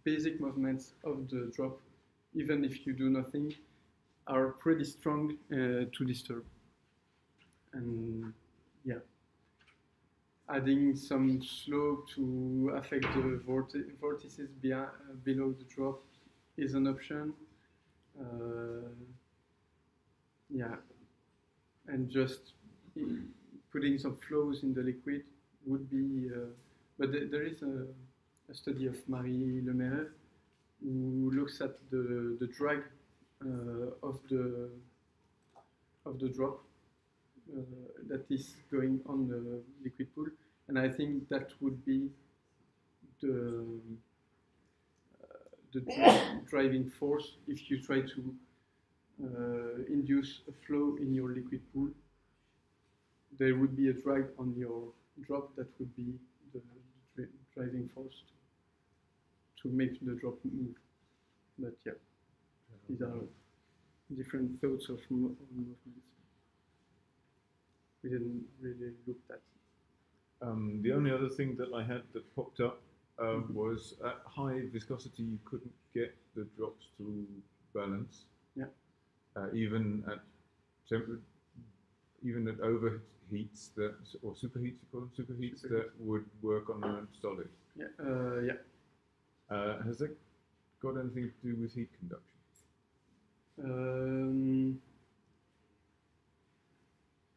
basic movements of the drop, even if you do nothing, are pretty strong uh, to disturb. And yeah, adding some slope to affect the vorti- vortices be- uh, below the drop is an option. Uh, yeah, and just putting some flows in the liquid would be. Uh, but th- there is a, a study of Marie Le Merrer who looks at the the drag uh, of the of the drop that is going on the liquid pool, and I think that would be the uh, the dri- driving force if you try to uh, induce a flow in your liquid pool. There would be a drag on your drop that would be the driving force to, to make the drop move. But yeah, these are different thoughts of movements. We didn't really look at. Um, the only other thing that I had that popped up um, was at high viscosity you couldn't get the drops to balance. Yeah. Uh, even at even at overheats that or superheats you call them superheats that would work on a solid. Yeah, uh, yeah. Uh, has that got anything to do with heat conduction? Um,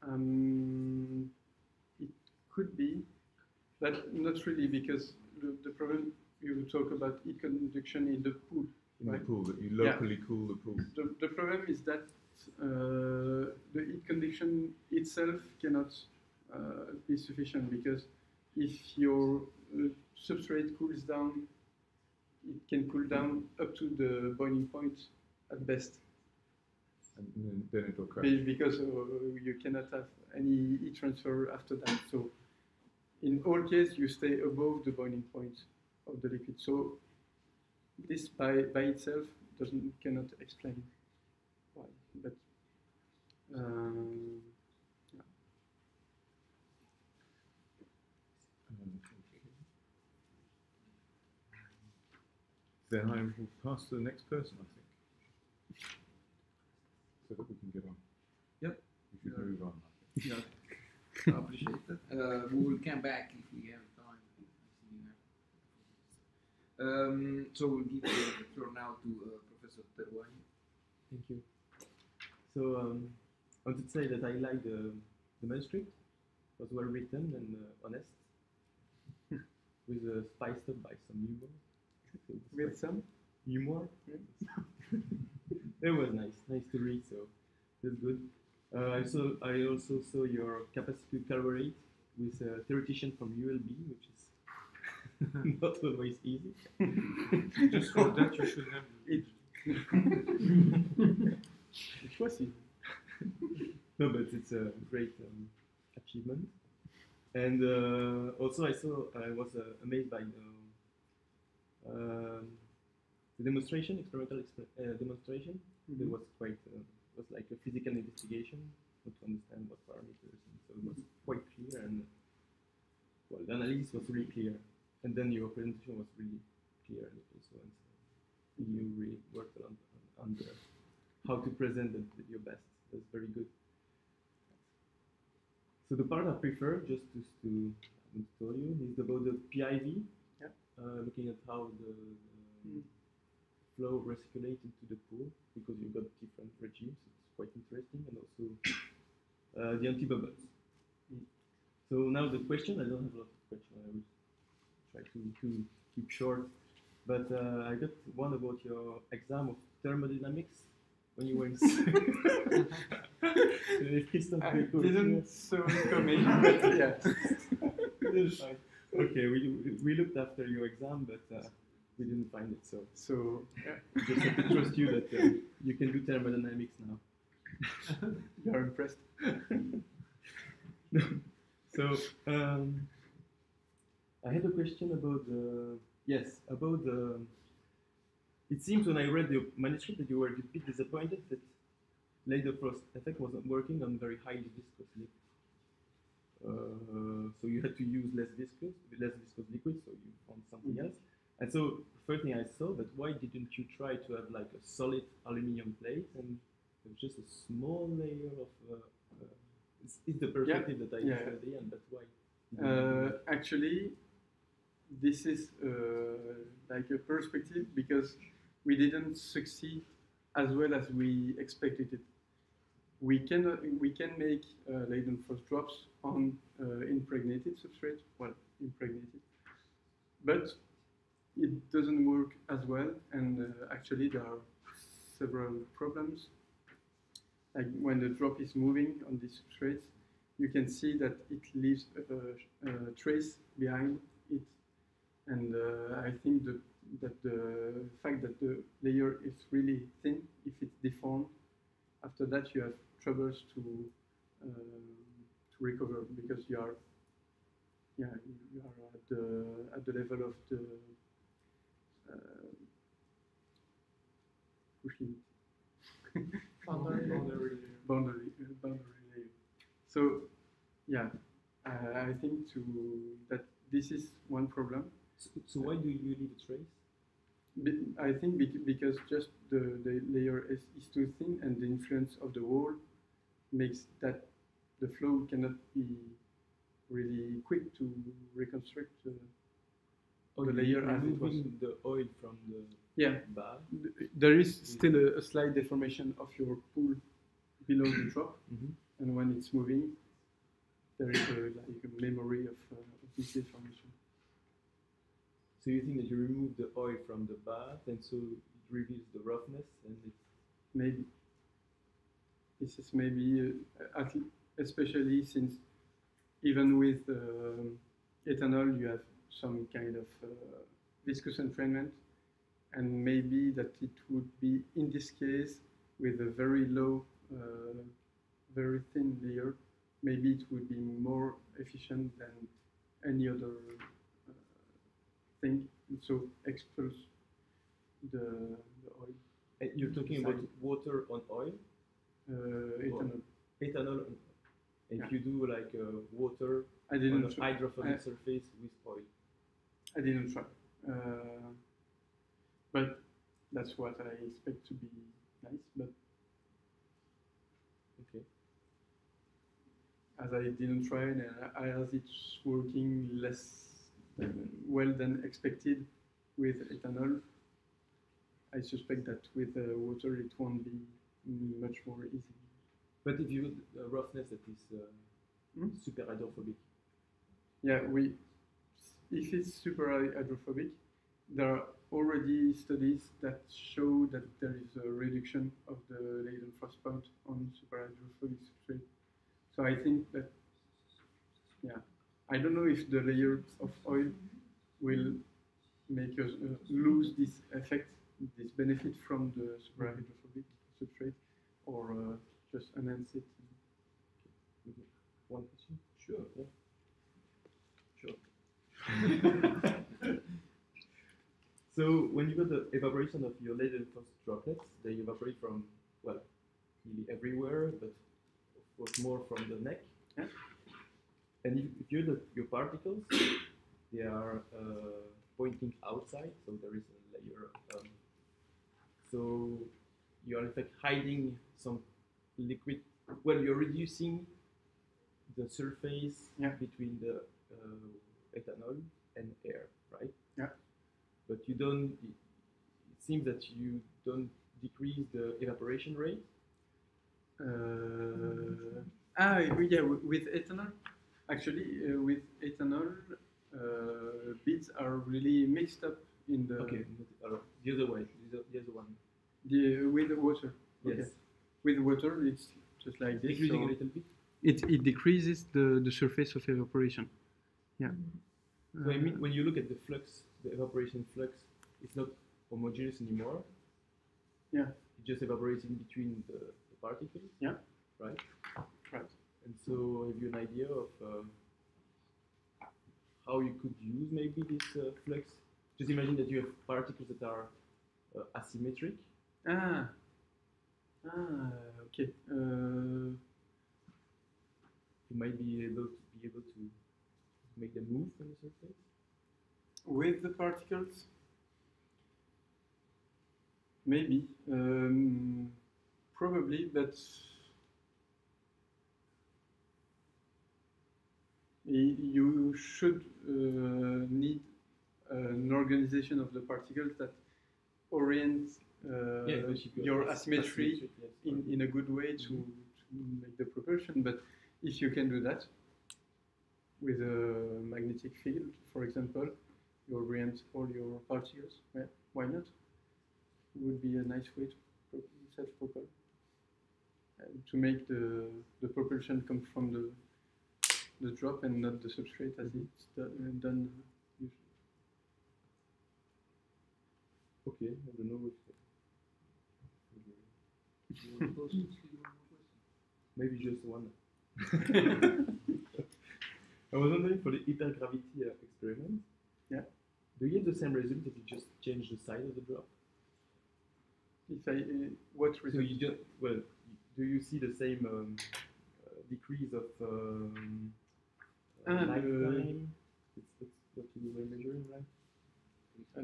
um, it could be, but not really because the, the problem you talk about heat conduction in the pool. in Right. the pool that you Yeah. locally cool the pool. The, the problem is that uh, the heat conduction itself cannot uh, be sufficient because if your uh, substrate cools down, it can cool down up to the boiling point at best. And then, then it'll crash. Because uh, you cannot have any heat transfer after that. So in all cases, you stay above the boiling point of the liquid. So this by, by itself doesn't cannot explain why, but um, okay. Then I will pass to the next person, I think, so that we can get on. Yep. We should move on. Yeah, I appreciate that. Uh, we will come back if we have time. I see you have- Um, so we'll give the floor now to uh, Professor Terwagne. Thank you. So um, I wanted to say that I like the, the manuscript. It was well written and uh, honest, <laughs> with uh, spiced up by some humor. With some humor. <laughs> it was nice, nice to read. So that's good. Uh, I saw. I also saw your capacity to collaborate with a theoretician from ULB, which is <laughs> not always easy. <laughs> Just for that, you should have. It- it was easy. no, but it's a great um, achievement. And uh, also, I saw I was uh, amazed by the, um, the demonstration, experimental exper- uh, demonstration. It was quite uh, was like a physical investigation to understand what parameters, and so it was quite clear. And well, the analysis was really clear, and then your presentation was really clear also. And so you really worked on on the how to present it your best. That's very good. So the part I prefer, just to, to to tell you, is about the PIV. Yeah. Uh, looking at how the, the Mm. Flow recirculates into the pool because you've got different regimes. It's quite interesting, and also uh, the anti-bubbles. Mm. So now the question, I don't have a lot of questions. I will try to, to keep short. But uh, I got one about your exam of thermodynamics when you were in. <laughs> <laughs> If Christophe I didn't so it coming, but yeah. here. It's fine. Okay, we, we looked after your exam, but uh, we didn't find it. So So yeah, just have to trust you that uh, you can do thermodynamics now. <laughs> you are impressed. <laughs> So um, I had a question about the yes about the. It seems when I read the manuscript that you were a bit disappointed that Leidenfrost effect wasn't working on very highly viscous liquid. Uh, so you had to use less viscous, less viscous liquid, so you found something else. And so first thing I saw, but why didn't you try to have like a solid aluminium plate and just a small layer of. Uh, uh, it's, it's the perspective that I yeah. used at the end, but why? Uh, actually, this is uh, like a perspective because we didn't succeed as well as we expected it. We can we can make uh, Leidenfrost drops on uh, impregnated substrate, well impregnated, but it doesn't work as well. And uh, actually, there are several problems. Like when the drop is moving on these substrates, you can see that it leaves a, a trace behind it. And uh, I think the, that the fact that the layer is really thin, if it's deformed, after that you have troubles to um, to recover because you are yeah you are at the at the level of the uh, pushing Boundary. Boundary. boundary uh, boundary layer. So yeah, uh, I think to that this is one problem. So, so why do you leave a trace? I think because just the, the layer is, is too thin and the influence of the wall makes that the flow cannot be really quick to reconstruct. Uh, Oh, The layer as it was. the oil from the yeah, bath. th- there is still a, a slight deformation of your pool below the drop, Mhm. and when it's moving, there is a, like a memory of, uh, of this deformation. So you think that you remove the oil from the bath, and so it reveals the roughness and it's maybe this is maybe uh, at, especially since even with um, ethanol you have some kind of uh, viscous entrainment and maybe that it would be in this case with a very low uh, very thin layer maybe it would be more efficient than any other uh, thing so expose the, the oil and you're talking about water on oil, uh, ethanol ethanol on and Yeah. you do like uh, water I on didn't a try. hydrophobic I- surface with oil. I didn't try. Uh, but that's what I expect to be nice. But Okay. as I didn't try and as it's working less than, well than expected with ethanol, I suspect that with uh, water it won't be much more easy. But if you uh, roughness that is uh, Hmm? super hydrophobic, Yeah, we. If it's super hydrophobic, there are already studies that show that there is a reduction of the Leidenfrost point on super hydrophobic substrate. So I think that, yeah, I don't know if the layer of oil will make us uh, lose this effect, this benefit from the super hydrophobic substrate, or uh, just enhance it. one question. Sure. Yeah. <laughs> So when you got the evaporation of your Leidenfrost droplets, they evaporate from well, nearly everywhere, but of course more from the neck. Yeah. And if, if you look your particles, they are uh, pointing outside, so there is a layer. Um, so you are in fact hiding some liquid. Well, you're reducing the surface Yeah. between the uh, ethanol and air, right? Yeah. But you don't. It, it seems that you don't decrease the evaporation rate. Uh, ah, yeah, with ethanol. Actually, uh, with ethanol, uh, beads are really mixed up in the okay. the other way. The, other- the other one. the with the water. Yes. With water, it's just like this. Decreasing so a little bit. it, it decreases the, the surface of evaporation. Yeah. So I mean, Uh, when you look at the flux, the evaporation flux, it's not homogeneous anymore. Yeah. It just evaporates in between the, the particles. Yeah. Right. Right. And so, have you an idea of uh, how you could use maybe this uh, flux? Just imagine that you have particles that are uh, asymmetric. Ah. Ah, okay. Uh, You might be able to be able to make them move on the surface. with the particles? Maybe. Um, probably, but you should uh, need an organization of the particles that orient uh, Yeah, you your asymmetry yes, in, in a good way to, to make the propulsion. But if you can do that with a magnetic field, for example, you orient all your particles. Yeah, why not? It would be a nice way to self-propel. And to make the, the propulsion come from the the drop and not the substrate as mm-hmm. it's done, uh, done usually. Okay, I don't know if. <laughs> Maybe just one. <laughs> <laughs> I was wondering for the hypergravity uh, experiment. Yeah. Do you get the same result if you just change the size of the drop? If I uh, what So result? you just well, do you see the same um, uh, decrease of um, uh, Ah, the- lifetime? It's, that's what you were measuring, right? Uh,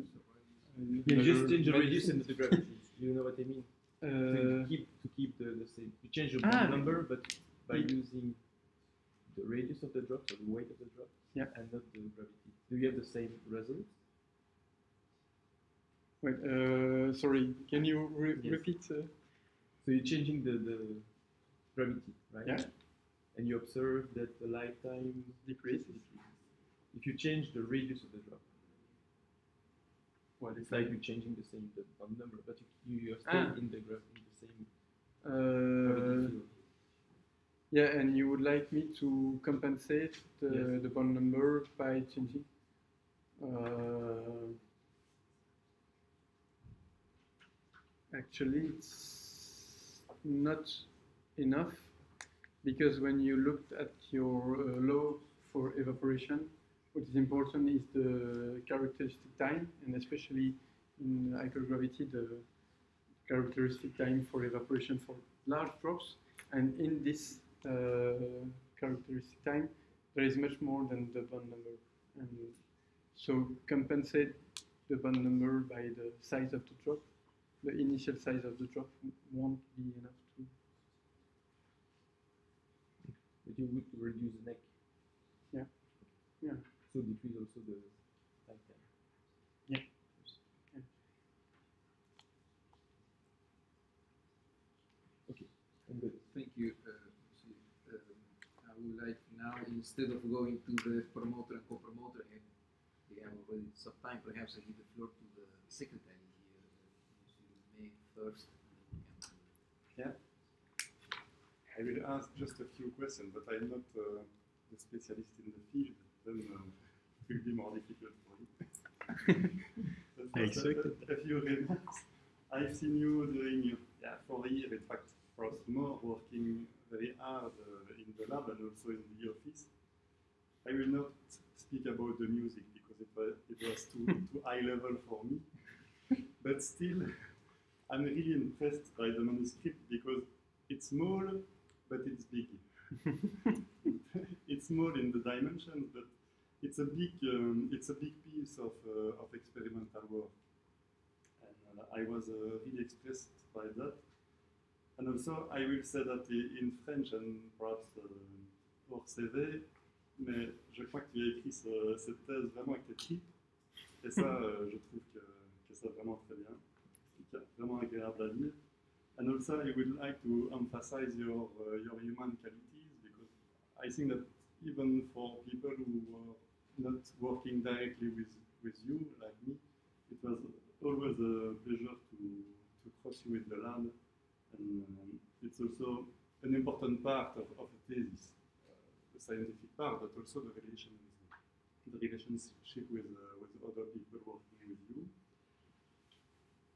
You just change the many radius and things. the gravity. <laughs> you know what I mean? So to Uh, keep to keep the, the same. You change the Ah, number, but by it- using the radius of the drop, so the weight of the drop, Yeah. and not the gravity. Do you have the same result? wait, uh, sorry, can you re- Yes. repeat? Uh, So you're changing the, the gravity, right? Yeah. And you observe that the lifetime Decreases. decreases. If you change the radius of the drop, well, it's like you're changing the same the number, but you you are Ah. still in the graph in the same Uh, gravity field. Yeah, and you would like me to compensate the, Yes. the bond number by changing. Uh, actually, it's not enough because when you looked at your uh, law for evaporation, what is important is the characteristic time, and especially in hypergravity, the characteristic time for evaporation for large drops. And in this Uh, characteristic time, there is much more than the bond number. And so compensate the bond number by the size of the drop. The initial size of the drop won't be enough to. But you would reduce the neck. Yeah. Yeah. So decrease also the time time. Yeah. Yeah. Okay, I'm good. Thank you. Uh, monsieur. Um, I would like now, instead of going to the promoter and co-promoter, and we have already some time, perhaps I give the floor to the secretary here, Monsieur May first. and then we can- I will ask just a few questions, but I'm not uh, the specialist in the field. Then uh, it will be more difficult for you. <laughs> But I first, a- expected. A, a few remarks. I've seen you doing yeah, four years, in fact, for more working very hard uh, in the lab and also in the office. I will not speak about the music because it was, it was too, <laughs> too high level for me. But still, I'm really impressed by the manuscript because it's small, but it's big. <laughs> it's small in the dimensions, but it's a big, um, it's a big piece of, uh, of experimental work. And uh, I was uh, really expressed by that. And also, I will say that in French and perhaps uh, hors CV, mais je crois que tu as écrit ce- cette thèse vraiment avec tes tripes. Et ça, euh, je trouve que, que c'est vraiment très bien. C'est vraiment agréable à lire. And also, I would like to emphasize your uh, your human qualities because I think that even for people who are not working directly with with you, like me, it was always a pleasure to to cross you in the lab, and um, it's also an important part of, of the thesis, uh, the scientific part, but also the relation the relationship with uh, with other people working with you.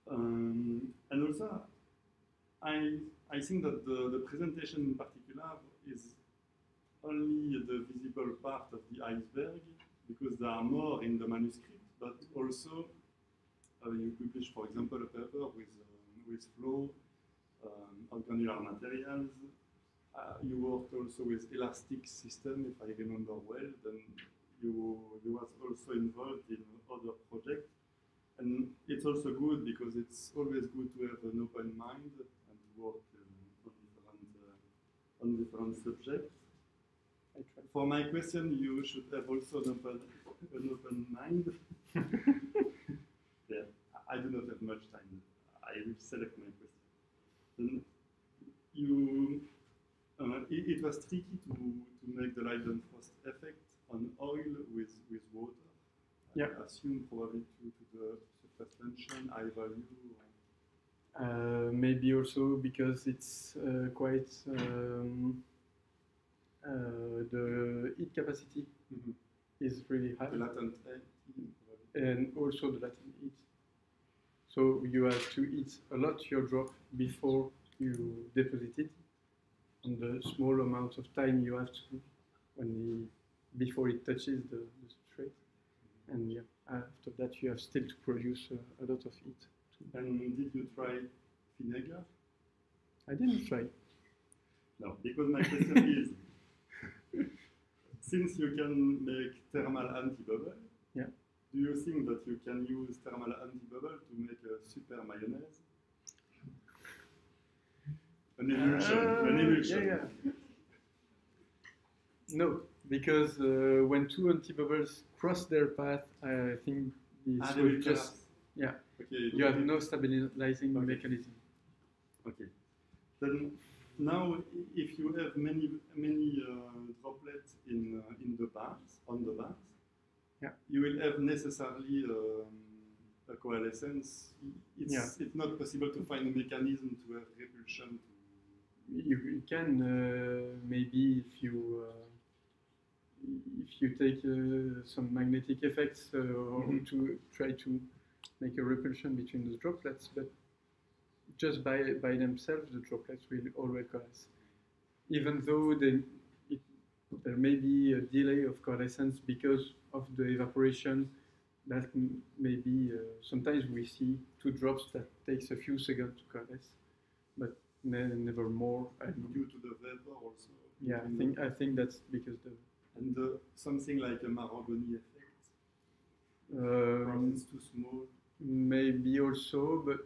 Um, and also, I, I think that the, the presentation in particular is only the visible part of the iceberg because there are more in the manuscript, but also uh, you publish, for example, a paper with, um, with flow um, granular materials. Uh, you worked also with elastic system, if I remember well. Then you you was also involved in other projects. And it's also good because it's always good to have an open mind and work uh, on different uh, on different subjects. For my question, you should have also an open an open mind. <laughs> yeah, I do not have much time. I will select my you, uh, it, it was tricky to, to make the Leidenfrost effect on oil with, with water. Yeah. I assume probably due to the surface tension, high value. Uh, maybe also because it's uh, quite um, uh, the heat capacity Mhm. is really high, The latent heat, and also the latent heat. So you have to heat a lot your drop before you deposit it, and the small amount of time you have to when the, before it touches the, the substrate, and yeah, after that you have still to produce uh, a lot of heat. And did you try vinegar? I didn't try. No, because my question <laughs> is, since you can make thermal antibubble, Yeah. Do you think that you can use thermal antibubble to make a super mayonnaise? An emulsion, an Uh, emulsion. yeah, yeah. No, because uh, when two antibubbles cross their path, I think this Ah, will just yeah. Okay, You have no stabilizing Okay. mechanism. Okay. Then now, if you have many many uh, droplets in uh, in the bars on the bars, Yeah. you will have necessarily um, a coalescence, it's, Yeah. it's not possible to find a mechanism to have repulsion. you, you can uh, maybe if you uh, if you take uh, some magnetic effects uh, or Mhm. to try to make a repulsion between the droplets, but just by by themselves the droplets will always coalesce, even though they, it, there may be a delay of coalescence because of the evaporation. That m- maybe uh, sometimes we see two drops that takes a few seconds to coalesce, but ne- never more. And due to the vapor also. yeah, I think I think that's because the and uh, something like a Marangoni effect. um, it's too small. maybe also, but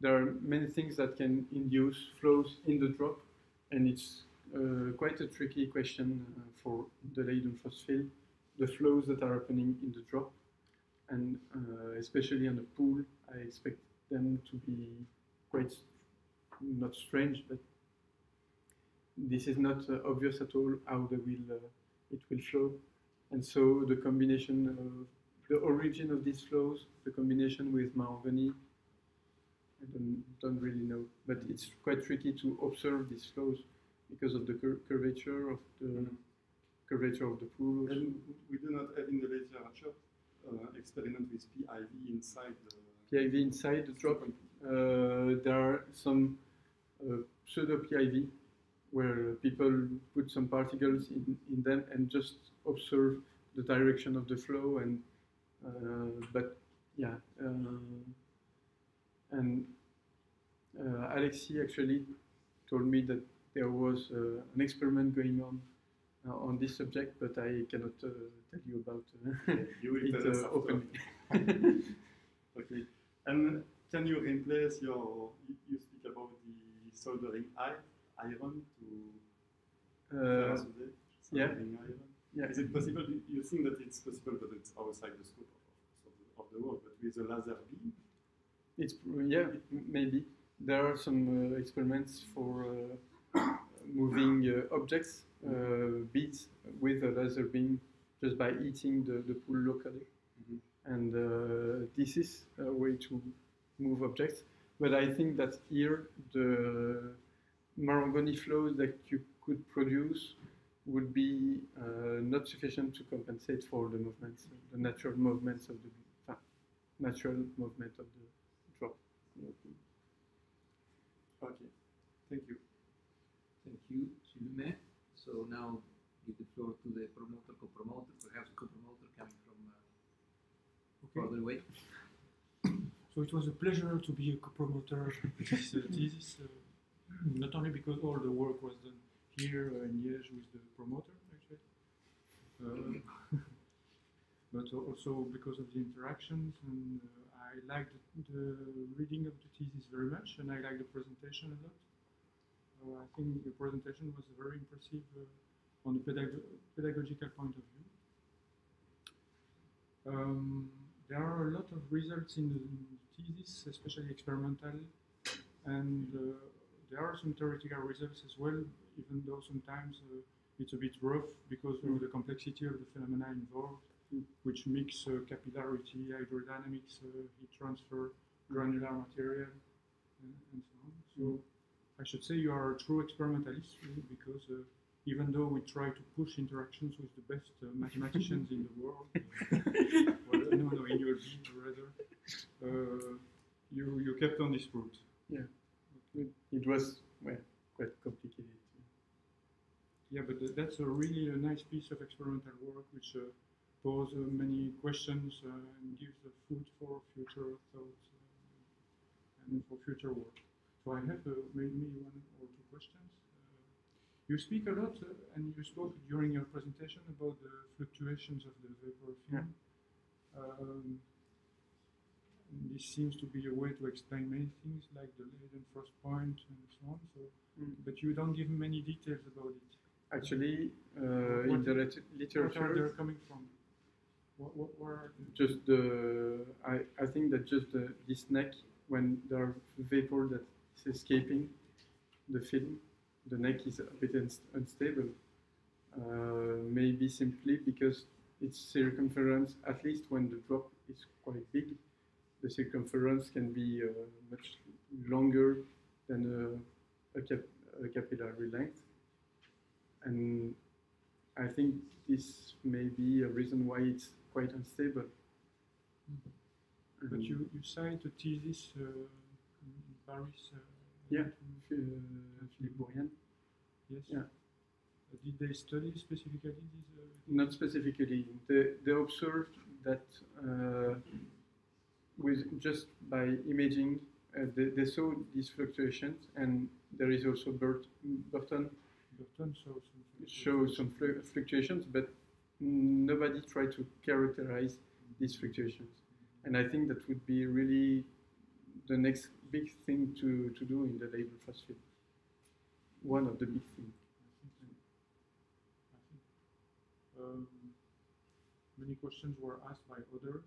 there are many things that can induce flows in the drop, and it's uh, quite a tricky question uh, for the Leidenfrost field. The flows that are happening in the drop, and uh, especially on the pool, I expect them to be quite not strange, but this is not uh, obvious at all how they will uh, it will flow, and so the combination of the origin of these flows, the combination with Marangoni, I don't, don't really know, but it's quite tricky to observe these flows because of the cur- curvature of the curvature of the pool. And we do not have in the literature uh, experiment with PIV inside the PIV inside the drop. Uh, there are some uh, pseudo PIV where people put some particles in, in them and just observe the direction of the flow and uh, but yeah uh, and uh, Alexi actually told me that there was an experiment going on on this subject but I cannot uh, tell you about uh, <laughs> You <laughs> it uh, openly. <laughs> Okay. And can you replace your, you speak about the soldering iron to Uh, yeah. soldering iron? yeah. Is it possible, you- you think that it's possible, but it's outside the scope of, of, the, of the work, but with a laser beam? It's yeah, maybe there are some uh, experiments for uh, <coughs> moving uh, objects, uh, beads with a laser beam just by heating the, the pool locally, Mhm. and uh, this is a way to move objects. But I think that here the Marangoni flows that you could produce would be uh, not sufficient to compensate for the movements, the natural movements of the natural movement of the drop. Okay. Thank you. Thank you, Sylvain. So now give the floor to the promoter, co-promoter, perhaps a co-promoter coming from uh, Okay. further away. So it was a pleasure to be a co-promoter of <laughs> this uh, thesis, uh, not only because all the work was done here uh, in Liège with the promoter, actually, uh, <laughs> but also because of the interactions. And uh, I liked the reading of the thesis very much, and I liked the presentation a lot. I think the presentation was very impressive uh, on the pedag- pedagogical point of view. Um, there are a lot of results in the thesis, especially experimental, and uh, there are some theoretical results as well, even though sometimes uh, it's a bit rough because of the complexity of the phenomena involved, Mm. which mix uh, capillarity, hydrodynamics, uh, heat transfer, granular material, and, and so on. So I should say you are a true experimentalist really, because uh, even though we try to push interactions with the best uh, mathematicians in the world, <laughs> well, no, no, in your beat rather, uh, you, you kept on this route. Yeah. It was well, quite complicated. Yeah, but th- that's a really a nice piece of experimental work which uh, poses uh, many questions uh, and gives uh, food for future thoughts uh, and for future work. So I have uh, maybe one or two questions. Uh, you speak a lot uh, and you spoke during your presentation about the fluctuations of the vapor film. Um, this seems to be a way to explain many things like the Leidenfrost point and so on. So, Mm. but you don't give many details about it. Actually, uh, in the lit- What are they literature, coming from? What, what, where just the I, I think that just the, this neck when there are vapor that is escaping the film, the neck is a bit unst- unstable. Uh, maybe simply because its circumference, at least when the drop is quite big, the circumference can be uh, much longer than a, a, cap, a capillary length. And I think this may be a reason why it's quite unstable. But And you, you cite a thesis uh, Paris. Uh, Yeah. to- uh, Philippe Bourrienne, Yes. Yeah. Uh, did they study specifically this? Uh, not specifically. They, they observed that uh, with just by imaging, uh, they, they saw these fluctuations, and there is also Burt, Burton Burton saw some. show some flu- fluctuations, but nobody tried to characterize these fluctuations. And I think that would be really the next big thing to, to do in the Leidenfrost field. One of the big things. Um, many questions were asked by others.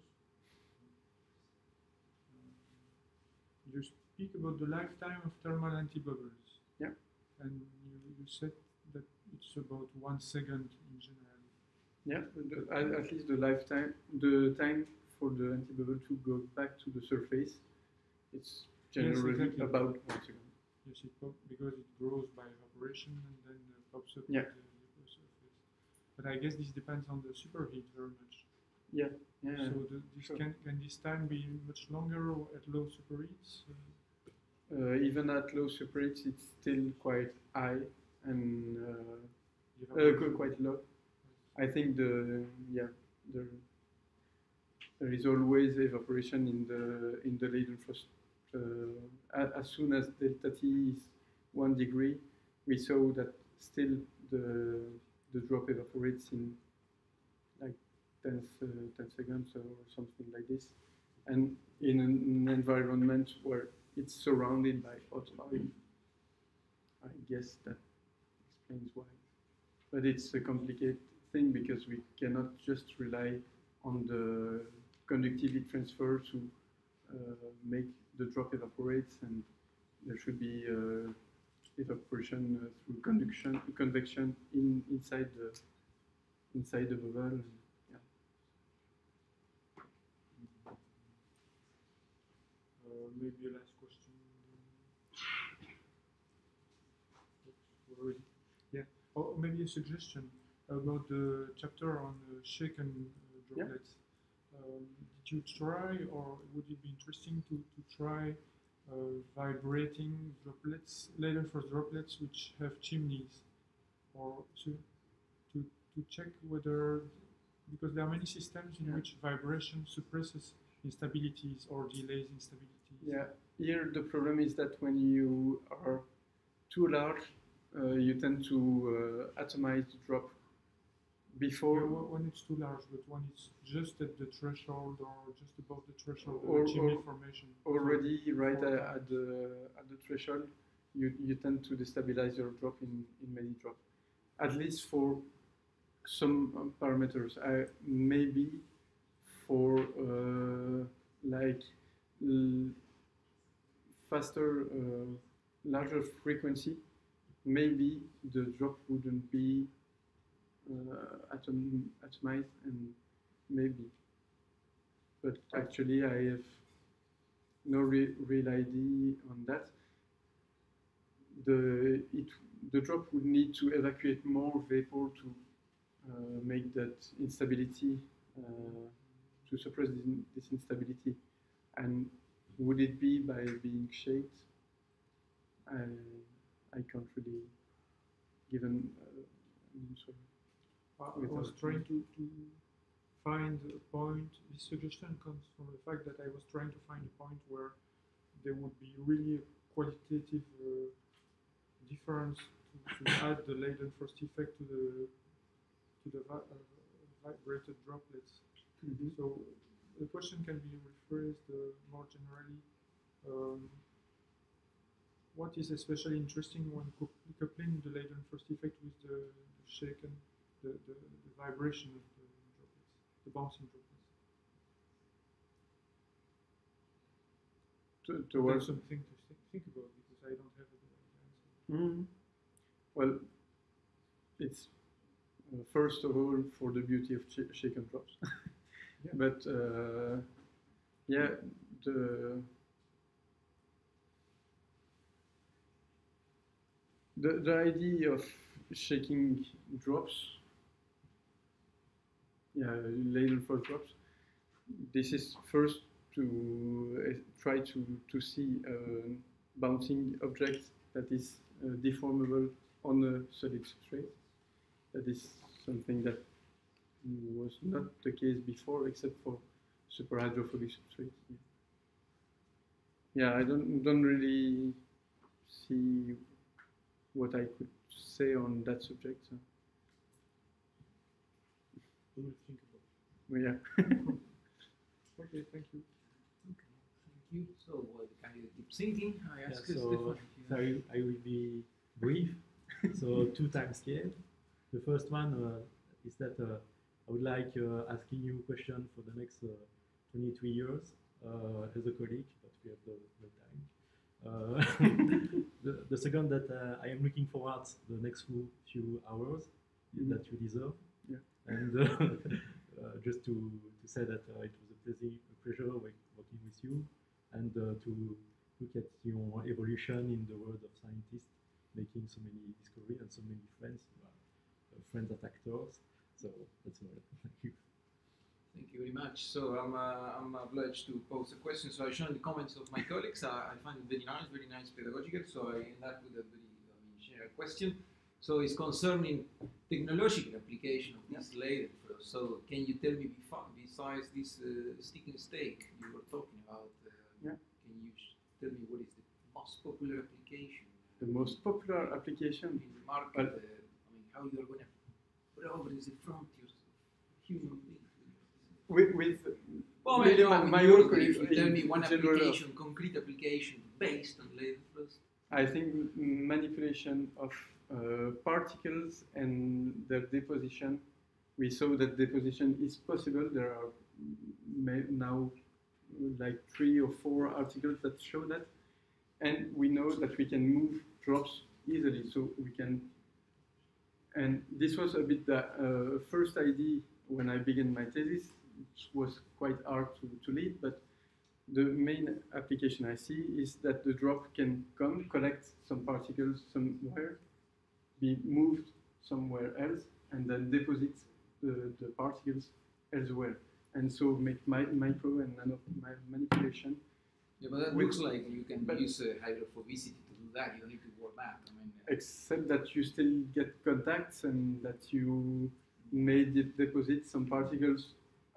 Um, you speak about the lifetime of thermal antibubbles. Yeah. And you, you said that it's about one second in general. Yeah, the, at, at least the lifetime, the time for the antibubble to go back to the surface, it's Yes, exactly. about one second. Yes, it pop, because it grows by evaporation and then uh, pops up Yeah. at the surface. But I guess this depends on the superheat very much. Yeah, yeah. So the, this sure. can, can this time be much longer or at low superheats? Uh, Uh, even at low superheats, it's still quite high and uh, uh, quite low. I think the yeah the there is always evaporation in the in the Leidenfrost. Uh, a- as soon as delta T is one degree, we saw that still the the drop evaporates in like 10, uh, 10 seconds or something like this, and in an environment where it's surrounded by hot oil. I guess that explains why. But it's a complicated thing because we cannot just rely on the conductivity transfer to uh, make the drop evaporates, and there should be uh, evaporation uh, through conduction, convection in inside the inside the bubble. Yeah. Uh, maybe a last question. Already. Yeah. Or maybe a suggestion about the chapter on uh, shaken uh, Yeah. Um, did you try, or would it be interesting to, to try uh, vibrating droplets, Leidenfrost droplets, which have chimneys, or to, to, to check whether, because there are many systems in Yeah. which vibration suppresses instabilities or delays instabilities. Yeah, here the problem is that when you are too large, uh, you tend to uh, atomize the drop before Or wh- when it's too large, but when it's just at the threshold or just above the threshold Or- or formation. already right at, at the at the threshold, you, you tend to destabilize your drop in, in many drops. At least for some um, parameters, I, maybe for uh, like faster, uh, larger frequency, maybe the drop wouldn't be uh, atom, atomized and maybe. But actually, I have no re- real idea on that. The it the drop would need to evacuate more vapor to uh, make that instability uh, to suppress this, this instability. And would it be by being shaped? I I can't really give an uh, answer. I was trying to, to find a point. This suggestion comes from the fact that I was trying to find a point where there would be really a qualitative uh, difference to, to <coughs> add the Leidenfrost effect to the to the vi- uh, vibrated droplets. So the question can be rephrased uh, more generally. Um, what is especially interesting when coupling the Leidenfrost effect with the, the shaken, the, the, the vibration of the droplets, the bouncing droplets? To, That's towards something to thi- think about because I don't have a good answer. Mhm. Well, it's uh, first of all for the beauty of sh- shaken drops, Yeah. but uh, Yeah, the the the idea of shaking drops, yeah, Leidenfrost drops. This is first to uh, try to to see a bouncing object that is uh, deformable on a solid substrate. That is something that was not the case before, except for superhydrophobic substrates. Yeah, I don't don't really see what I could say on that subject. So. We will think about Well, yeah. <laughs> Okay, thank you. Okay, thank you. So, what can you keep thinking? I Yeah, so, Stefan. so I, I will be brief. so two time scale. The first one uh, is that uh, I would like uh, asking you a question for the next uh, 23 years uh, as a colleague, but we have the, the time. Uh, <laughs> the, the second that uh, I am looking forward the next few, few hours Mhm. that you deserve. And uh, <laughs> uh, just to, to say that uh, it was a pleasure, a pleasure working with you and to look at your evolution in the world of scientists, making so many discoveries and so many friends, uh, friends at actors. So that's all. <laughs> Thank you. Thank you very much. So I'm, uh, I'm obliged to pose a question. So I shown the comments of my colleagues. I, I find it very nice, very nice pedagogical. So I end up with a very I mean, general question. So it's concerning technological application of this flow. So can you tell me besides this uh, sticking stake you were talking about, uh, Yeah. can you sh- tell me what is the most popular application The most popular application. in the market? Well- uh, I mean, how you are going to progress the frontiers of human beings? With, with Well, really no, my, my work in- you tell me one application, concrete application based on flows. I think manipulation of particles and their deposition. We saw that deposition is possible. There are now like three or four articles that show that, and we know that we can move drops easily. So we can, and this was a bit the uh, first idea when I began my thesis. It was quite hard to, to lead, but the main application I see is that the drop can come, collect some particles somewhere, be moved somewhere else, and then deposit the, the particles elsewhere. And so make mi- micro and nano manipulation. Yeah, but that looks like you can use uh, hydrophobicity to do that. You don't need to work that. I mean, uh, except that you still get contacts and that you may de- deposit some particles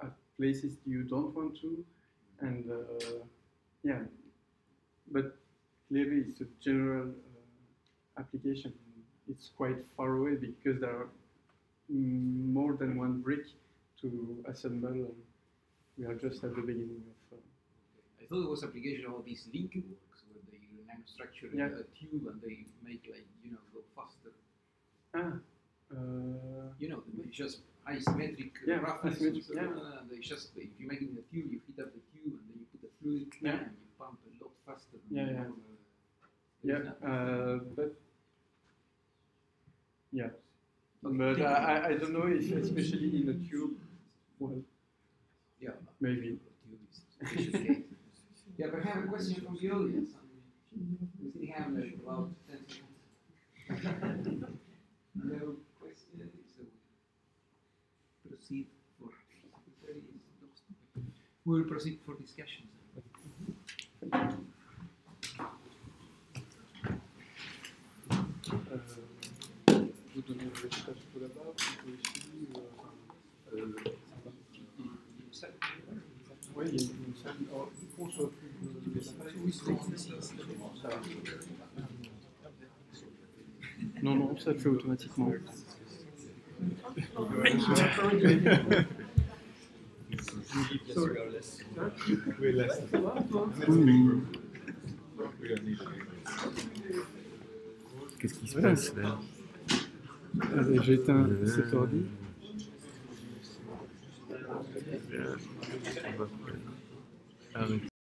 at places you don't want to, and uh, yeah, but clearly it's a general uh, application. It's quite far away because there are more than one brick to assemble, and we are just at the beginning of. Uh, I thought it was application of all these Linke works where they nanostructure Yeah. a tube and they make like you know go faster. ah, uh, You know, just asymmetric uh, Yeah, roughness. asymmetric, so, yeah. they just if you make it in a tube, you heat up the tube and then you put the fluid Yeah. and you pump a lot faster. Than Yeah, yeah. uh, Yeah, uh, but yeah, Okay, but I. I don't know if especially in a tube, well, Yeah, maybe. tube is a special case. Yeah, but I have a question from the audience. We still have like about 10 seconds. no questions, so proceed for secretary. We will proceed for discussions. Non, non, ça fait automatiquement. Qu'est-ce qui se passe là? Allez, j'éteins cet ordi. Oui.